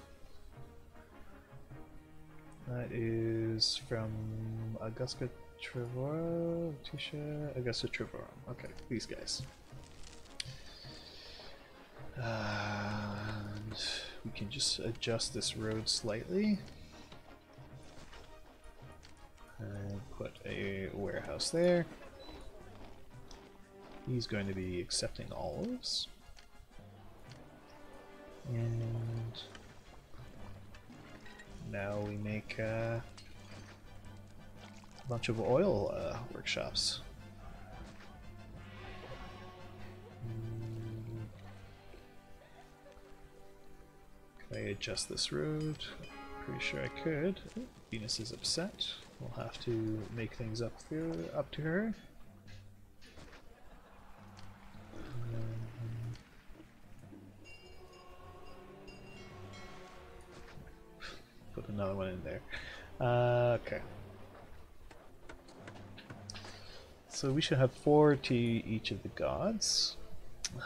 That is from Augusta Trevorrow, Tisha, Augusta Trevorrow. Okay, these guys. And we can just adjust this road slightly. And put a warehouse there. He's going to be accepting olives. And now we make uh, a bunch of oil uh, workshops. Can I adjust this road? Pretty sure I could. Venus is upset. We'll have to make things up to, up to her. Another one in there. Uh, okay. So we should have four to each of the gods.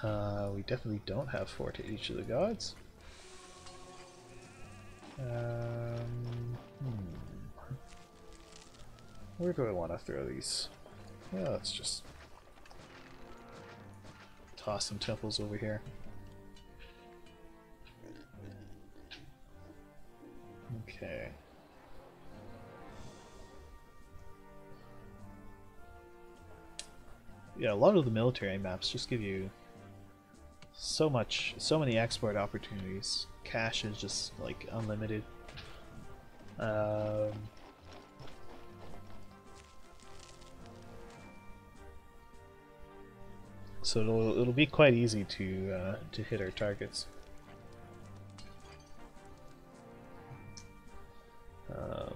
Uh, we definitely don't have four to each of the gods. Um, hmm. Where do I want to throw these? Yeah, let's just toss some temples over here. Okay. Yeah, a lot of the military maps just give you so much, so many export opportunities. Cash is just like unlimited. Um, so it'll it'll be quite easy to uh, to hit our targets. Um,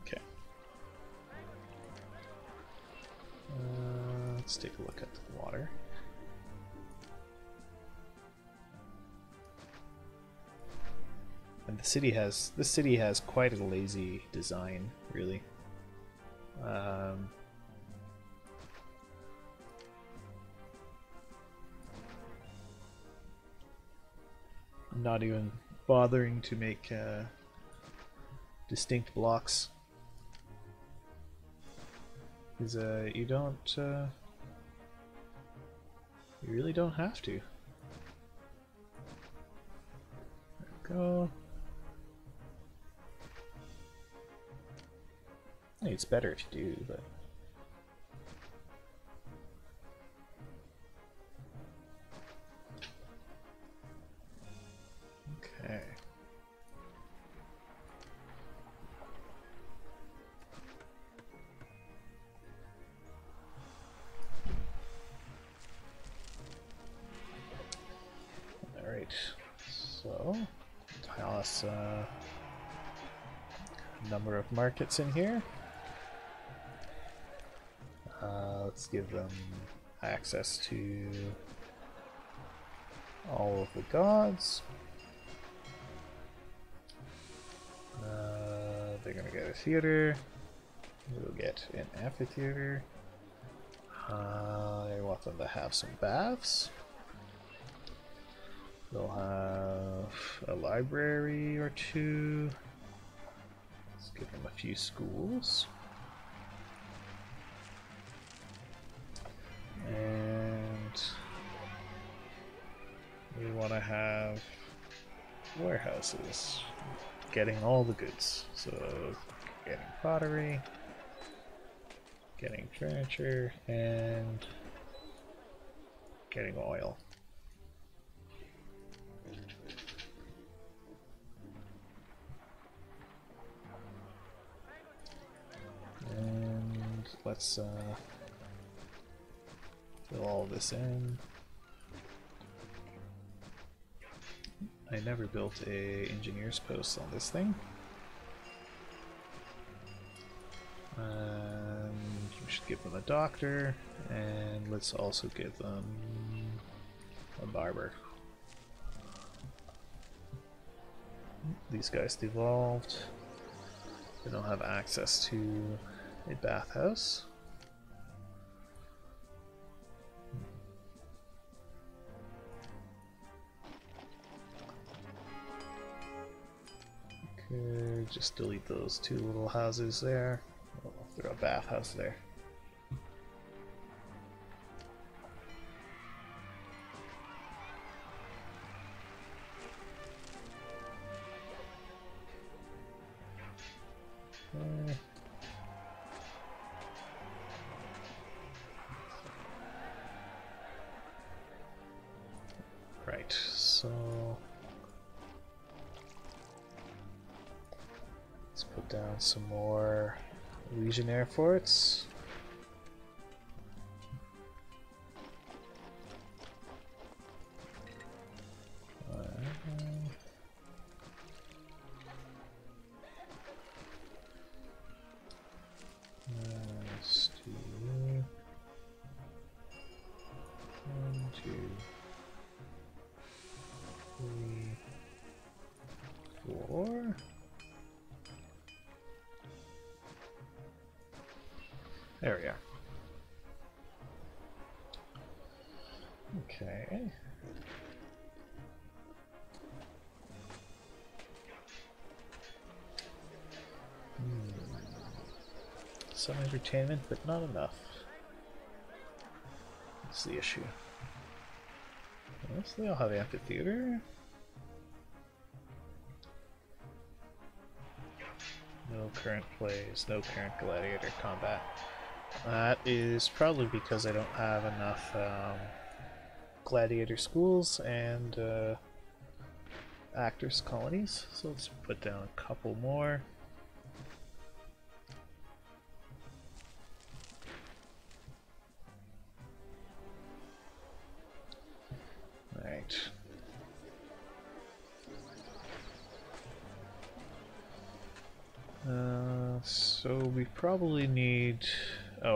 okay. Uh, let's take a look at the water. And the city has this city has quite a lazy design, really. Um, not even bothering to make uh, distinct blocks. Because uh, you don't, uh, you really don't have to. There we go. It's better to do, but. Markets in here. Uh, let's give them access to all of the gods. Uh, they're gonna get a theater. We'll get an amphitheater. Uh, I want them to have some baths. They'll have a library or two. Let's give them a few schools. And we want to have warehouses getting all the goods. So, getting pottery, getting furniture, and getting oil. And let's uh, fill all this in. I never built a engineer's post on this thing. And we should give them a doctor, and let's also give them a barber. These guys devolved. They don't have access to a bathhouse. Okay, just delete those two little houses there. We'll throw a bathhouse there. Let's put down some more Legionnaire forts. Entertainment, but not enough. That's the issue. Yes, they all have amphitheater. No current plays, no current gladiator combat. That is probably because I don't have enough um, gladiator schools and uh, actors colonies. So let's put down a couple more.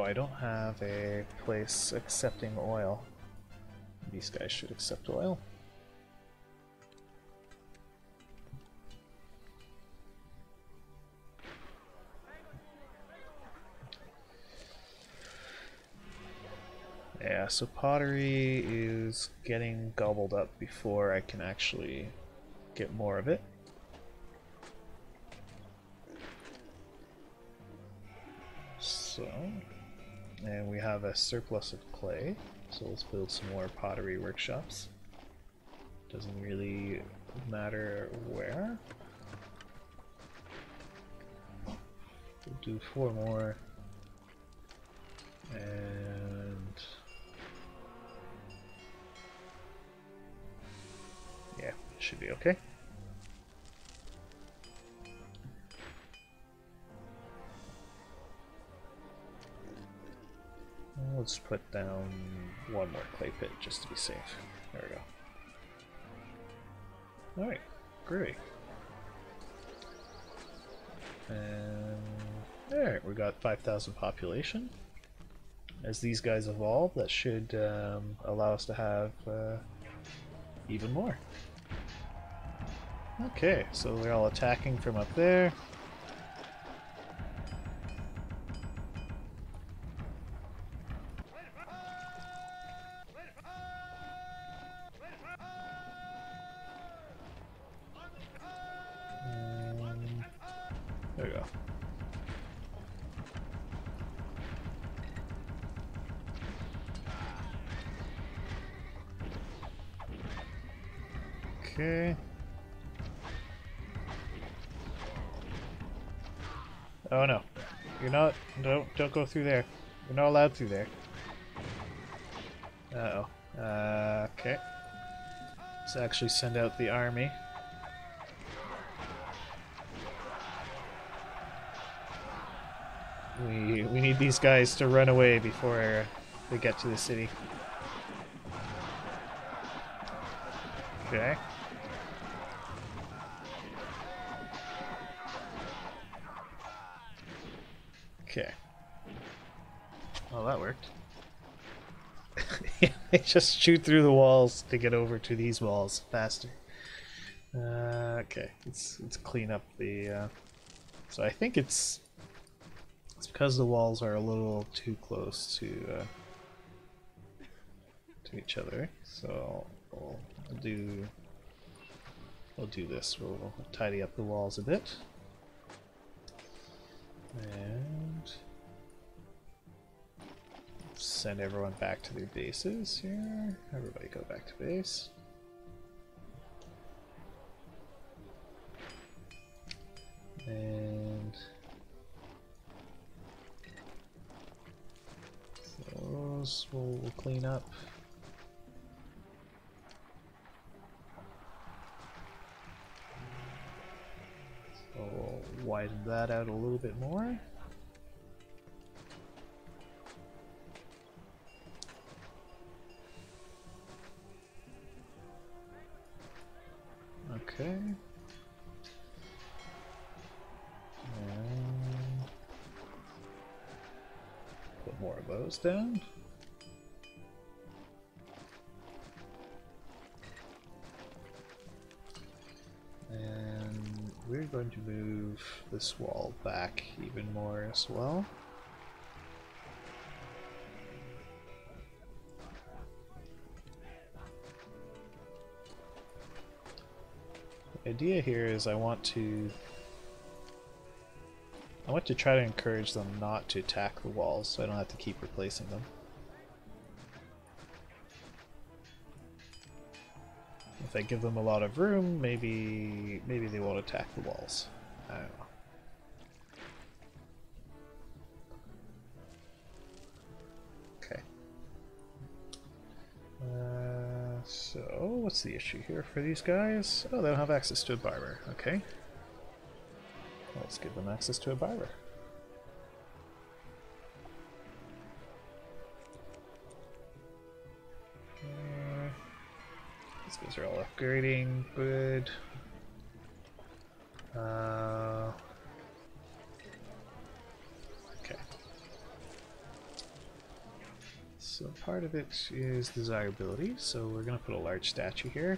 I don't have a place accepting oil. These guys should accept oil. Yeah, so pottery is getting gobbled up before I can actually get more of it. So, and we have a surplus of clay, so let's build some more pottery workshops. Doesn't really matter where. We'll do four more. And yeah, should be okay. Let's put down one more clay pit just to be safe. There we go. Alright, great. And alright, we got 5,000 population. As these guys evolve, that should um, allow us to have uh, even more. Okay, so they're all attacking from up there. Go through there. You're not allowed through there. Uh oh. Uh okay. Let's actually send out the army. We we need these guys to run away before they get to the city. Okay. Okay. Well, that worked. they just shoot through the walls to get over to these walls faster. Uh, okay, let's let's clean up the. Uh... So I think it's it's because the walls are a little too close to uh, to each other. So we'll do we'll do this. We'll tidy up the walls a bit. And send everyone back to their bases here. Everybody go back to base. And those we'll, we'll clean up. So we'll widen that out a little bit more. Okay. And put more of those down. And we're going to move this wall back even more as well. The idea here is I want to I want to try to encourage them not to attack the walls so I don't have to keep replacing them. If I give them a lot of room, maybe maybe they won't attack the walls. I don't know. What's the issue here for these guys? Oh, they don't have access to a barber. Okay. Let's give them access to a barber. Uh, these guys are all upgrading. Good. Uh, So part of it is desirability, so we're going to put a large statue here.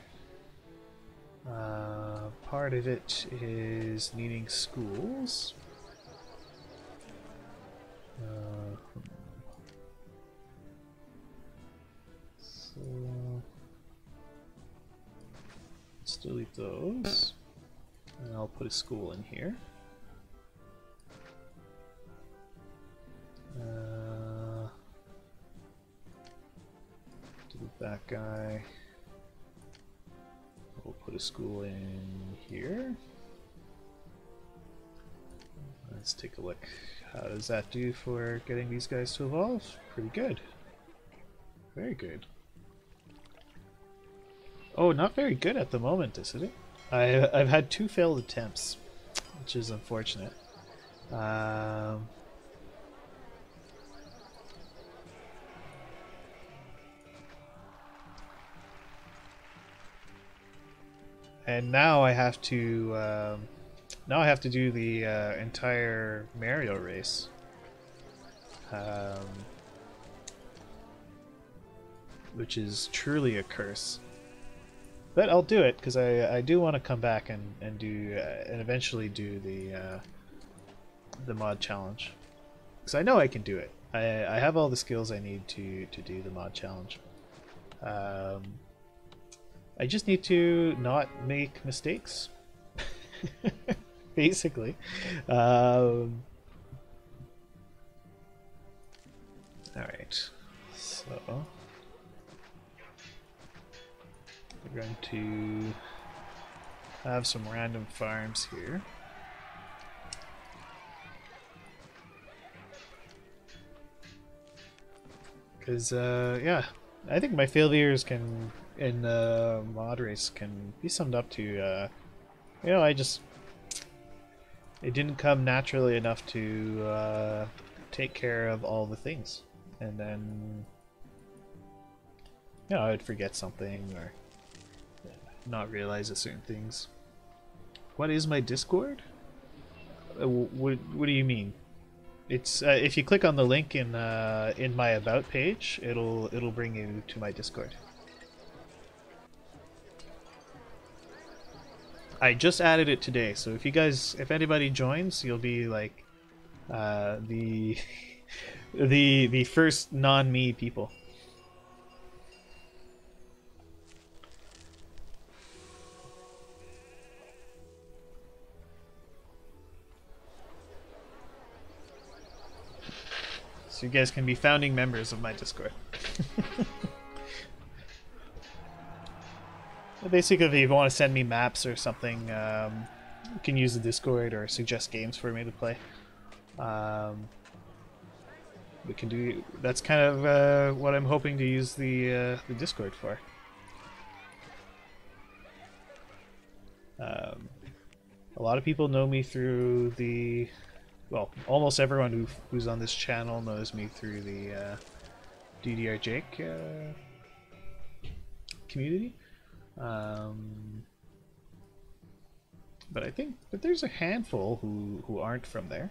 Uh, part of it is needing schools. Uh, so let's delete those, and I'll put a school in here. Uh, that guy. We'll put a school in here. Let's take a look. How does that do for getting these guys to evolve? Pretty good. Very good. Oh, not very good at the moment, is it? I, I've had two failed attempts, which is unfortunate. Um, and now I have to um, now I have to do the uh, entire Mario race. Um, which is truly a curse. But I'll do it because I, I do want to come back and and do uh, and eventually do the uh, the mod challenge because I know I can do it. I I have all the skills I need to to do the mod challenge. Um, I just need to not make mistakes. Basically. Um, Alright. So. We're going to have some random farms here. Because, uh, yeah, I think my failures can in uh, mod race can be summed up to, uh, you know, I just it didn't come naturally enough to uh, take care of all the things, and then you know I'd forget something or not realize a certain things. What is my Discord? Uh, what What do you mean? It's uh, if you click on the link in uh, in my about page, it'll it'll bring you to my Discord. I just added it today, so if you guys, if anybody joins, you'll be like uh, the the the first non-me people. So you guys can be founding members of my Discord. Basically, if you want to send me maps or something, um, you can use the Discord or suggest games for me to play. Um, we can do. That's kind of uh, what I'm hoping to use the uh, the Discord for. Um, a lot of people know me through the. Well, almost everyone who, who's on this channel knows me through the uh, DDR Jake uh, community. Um, but I think but there's a handful who, who aren't from there.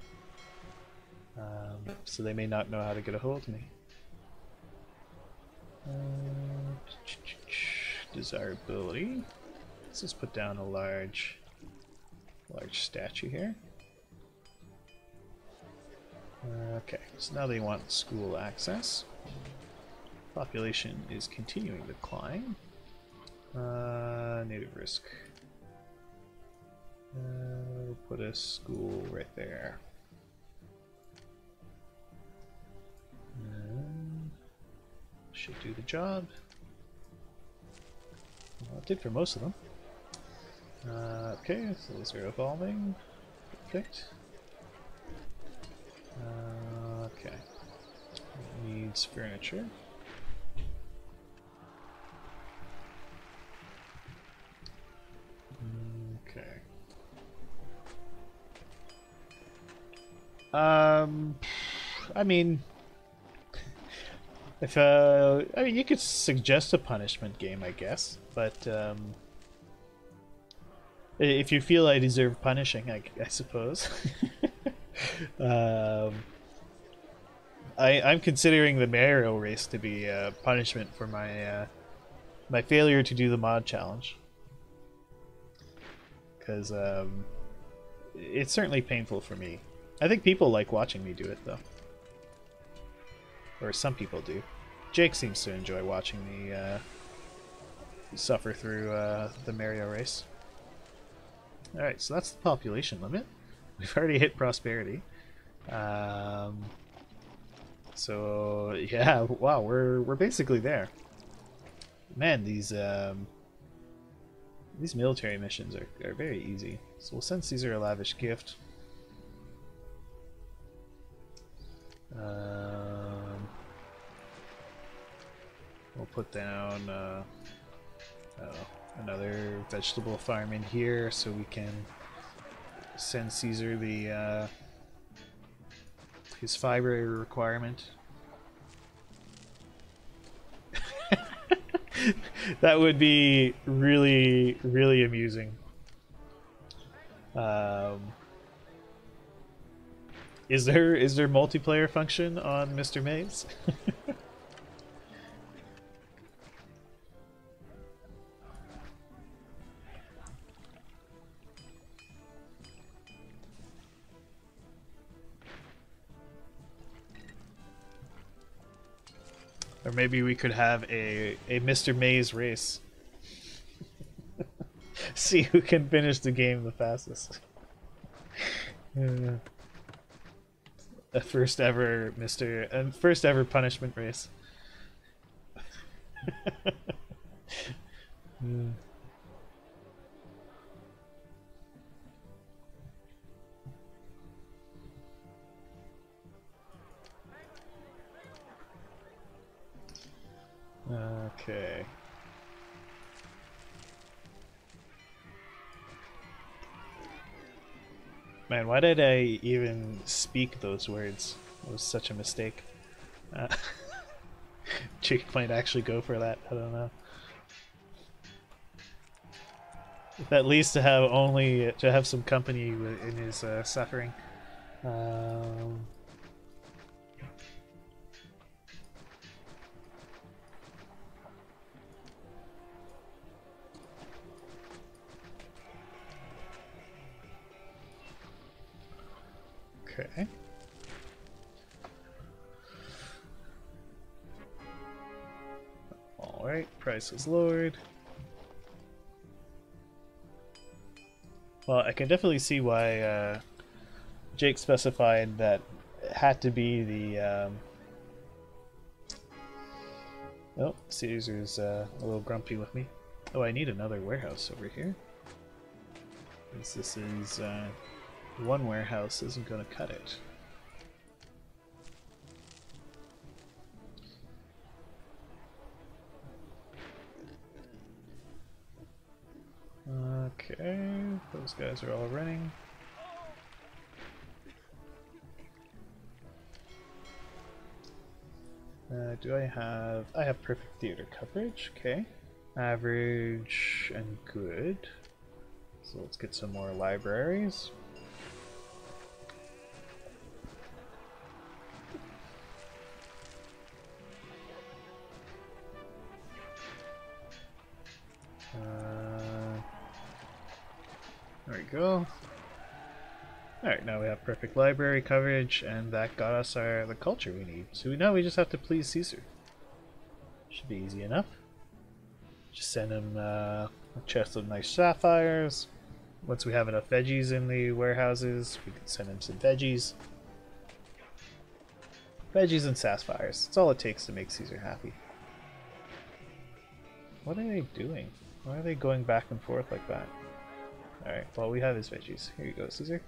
Um, so they may not know how to get a hold of me. Uh, desirability. Let's just put down a large, large statue here. Okay, so now they want school access. Population is continuing to climb. Uh, native risk. Uh, we'll put a school right there. And should do the job. Well, it did for most of them. Uh, okay, so those are evolving. Perfect. Uh, okay. It needs furniture. Um, I mean, if uh, I mean, you could suggest a punishment game, I guess, but um, if you feel I deserve punishing, I, I suppose. um, I, I'm considering the Mario race to be a punishment for my uh, my failure to do the mod challenge. Because um, it's certainly painful for me. I think people like watching me do it though, or some people do. Jake seems to enjoy watching me uh, suffer through uh, the Mario race. All right, so that's the population limit. We've already hit prosperity. Um, so yeah, wow, we're we're basically there. Man, these um, these military missions are, are very easy. So we'll send Caesar a lavish gift. Um, we'll put down uh, oh, another vegetable farm in here so we can send Caesar the uh, his fiber requirement. that would be really, really amusing. Um, is there is there multiplayer function on Mr. Maze? Or maybe we could have a, a Mr. Maze race. See who can finish the game the fastest. Uh, a first ever Mr. and first ever punishment race. Hmm. Okay. Man, why did I even speak those words? It was such a mistake. Uh, Jake might actually go for that. I don't know. At least to have only to have some company in his uh, suffering. Um, Okay. Alright, price is lowered. Well, I can definitely see why uh, Jake specified that it had to be the... Um... Oh, Caesar's uh, a little grumpy with me. Oh, I need another warehouse over here. This is... Uh one warehouse isn't going to cut it. Okay, those guys are all running. Uh, do I have... I have perfect theater coverage, okay. Average and good. So let's get some more libraries. Go. Alright, now we have perfect library coverage, and that got us our the culture we need. So now we just have to please Caesar. Should be easy enough. Just send him uh, a chest of nice sapphires. Once we have enough veggies in the warehouses, we can send him some veggies. Veggies and sapphires. That's all it takes to make Caesar happy. What are they doing? Why are they going back and forth like that? Alright, well we have his veggies. Here you go, Caesar.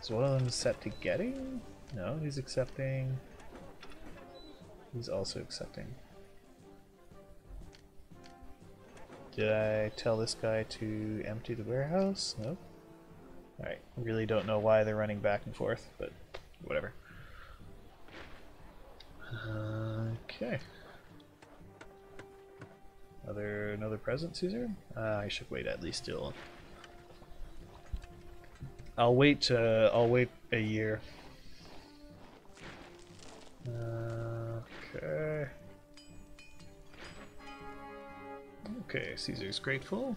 Is one of them set to getting? No, he's accepting. He's also accepting. Did I tell this guy to empty the warehouse? Nope. Alright, really don't know why they're running back and forth, but whatever. Okay. Another, another present, Caesar? Uh, I should wait at least till... I'll wait, uh, I'll wait a year. Uh, okay. Okay, Caesar's grateful.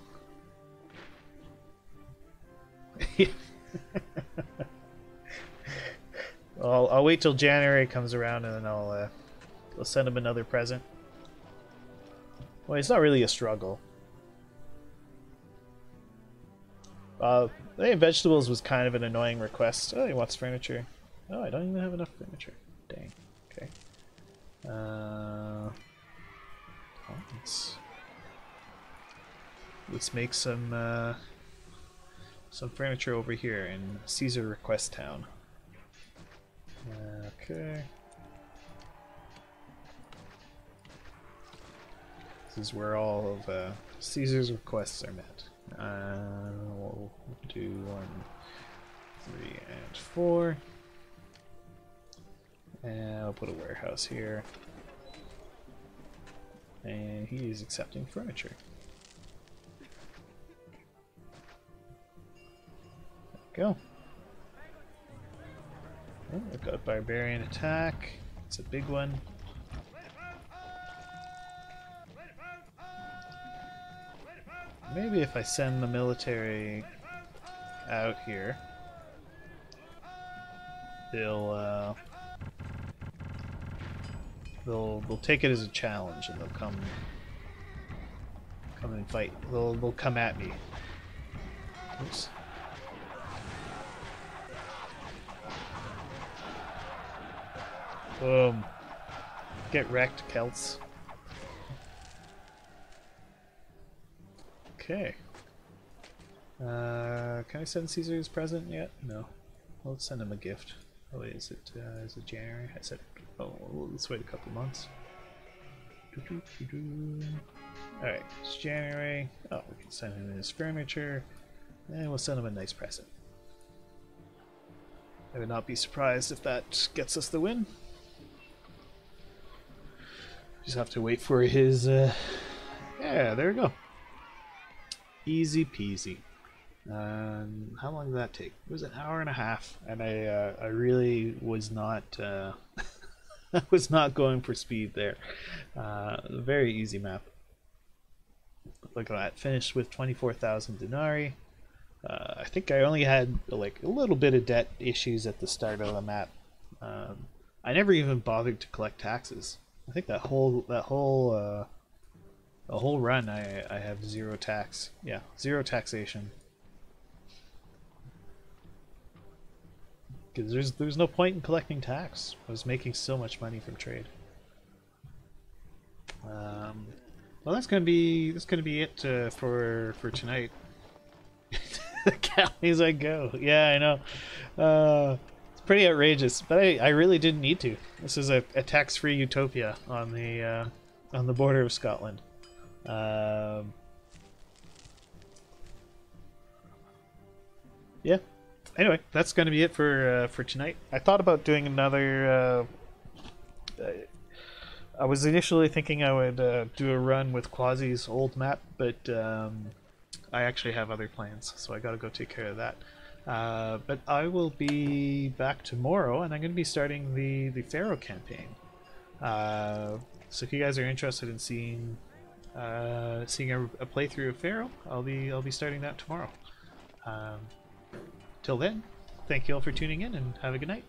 I'll, I'll wait till January comes around and then I'll, uh, I'll send him another present. Well, it's not really a struggle. Uh, hey, vegetables was kind of an annoying request. Oh, he wants furniture. Oh, I don't even have enough furniture. Dang. Okay. Uh, let's let's make some uh, some furniture over here in Caesar Request Town. Okay. Is where all of uh, Caesar's requests are met. Uh, we'll do one, three, and four. And I'll put a warehouse here. And he is accepting furniture. Go. Oh, I've got a barbarian attack. It's a big one. Maybe if I send the military out here, they'll uh, they'll they'll take it as a challenge and they'll come come and fight. They'll they'll come at me. Oops. Boom. Get wrecked, Celts. Okay. Uh, can I send Caesar his present yet? No. Well, let's send him a gift. Oh wait, is it uh, is it January? I said, oh, let's wait a couple months. Alright, it's January. Oh, we can send him his furniture. And we'll send him a nice present. I would not be surprised if that gets us the win. Just have to wait for his, uh... Yeah, there we go. Easy peasy. Um, how long did that take? It was an hour and a half, and I uh, I really was not uh, was not going for speed there. Uh, very easy map. Look at that. Finished with twenty four thousand denarii. Uh, I think I only had like a little bit of debt issues at the start of the map. Um, I never even bothered to collect taxes. I think that whole that whole uh, the whole run I I have zero tax. Yeah, zero taxation. Because there's there's no point in collecting tax. I was making so much money from trade. Um, well, that's gonna be that's gonna be it uh, for for tonight. the counties I go. Yeah, I know. Uh, it's pretty outrageous, but I, I really didn't need to. This is a, a tax-free utopia on the uh, on the border of Scotland. Um, yeah. Anyway, that's going to be it for uh, for tonight. I thought about doing another. Uh, I was initially thinking I would uh, do a run with Quasi's old map, but um, I actually have other plans, so I got to go take care of that. Uh, but I will be back tomorrow, and I'm going to be starting the the Pharaoh campaign. Uh, so if you guys are interested in seeing uh, seeing a, a, playthrough of Pharaoh, I'll be I'll be starting that tomorrow. Um, till then, thank you all for tuning in, and have a good night.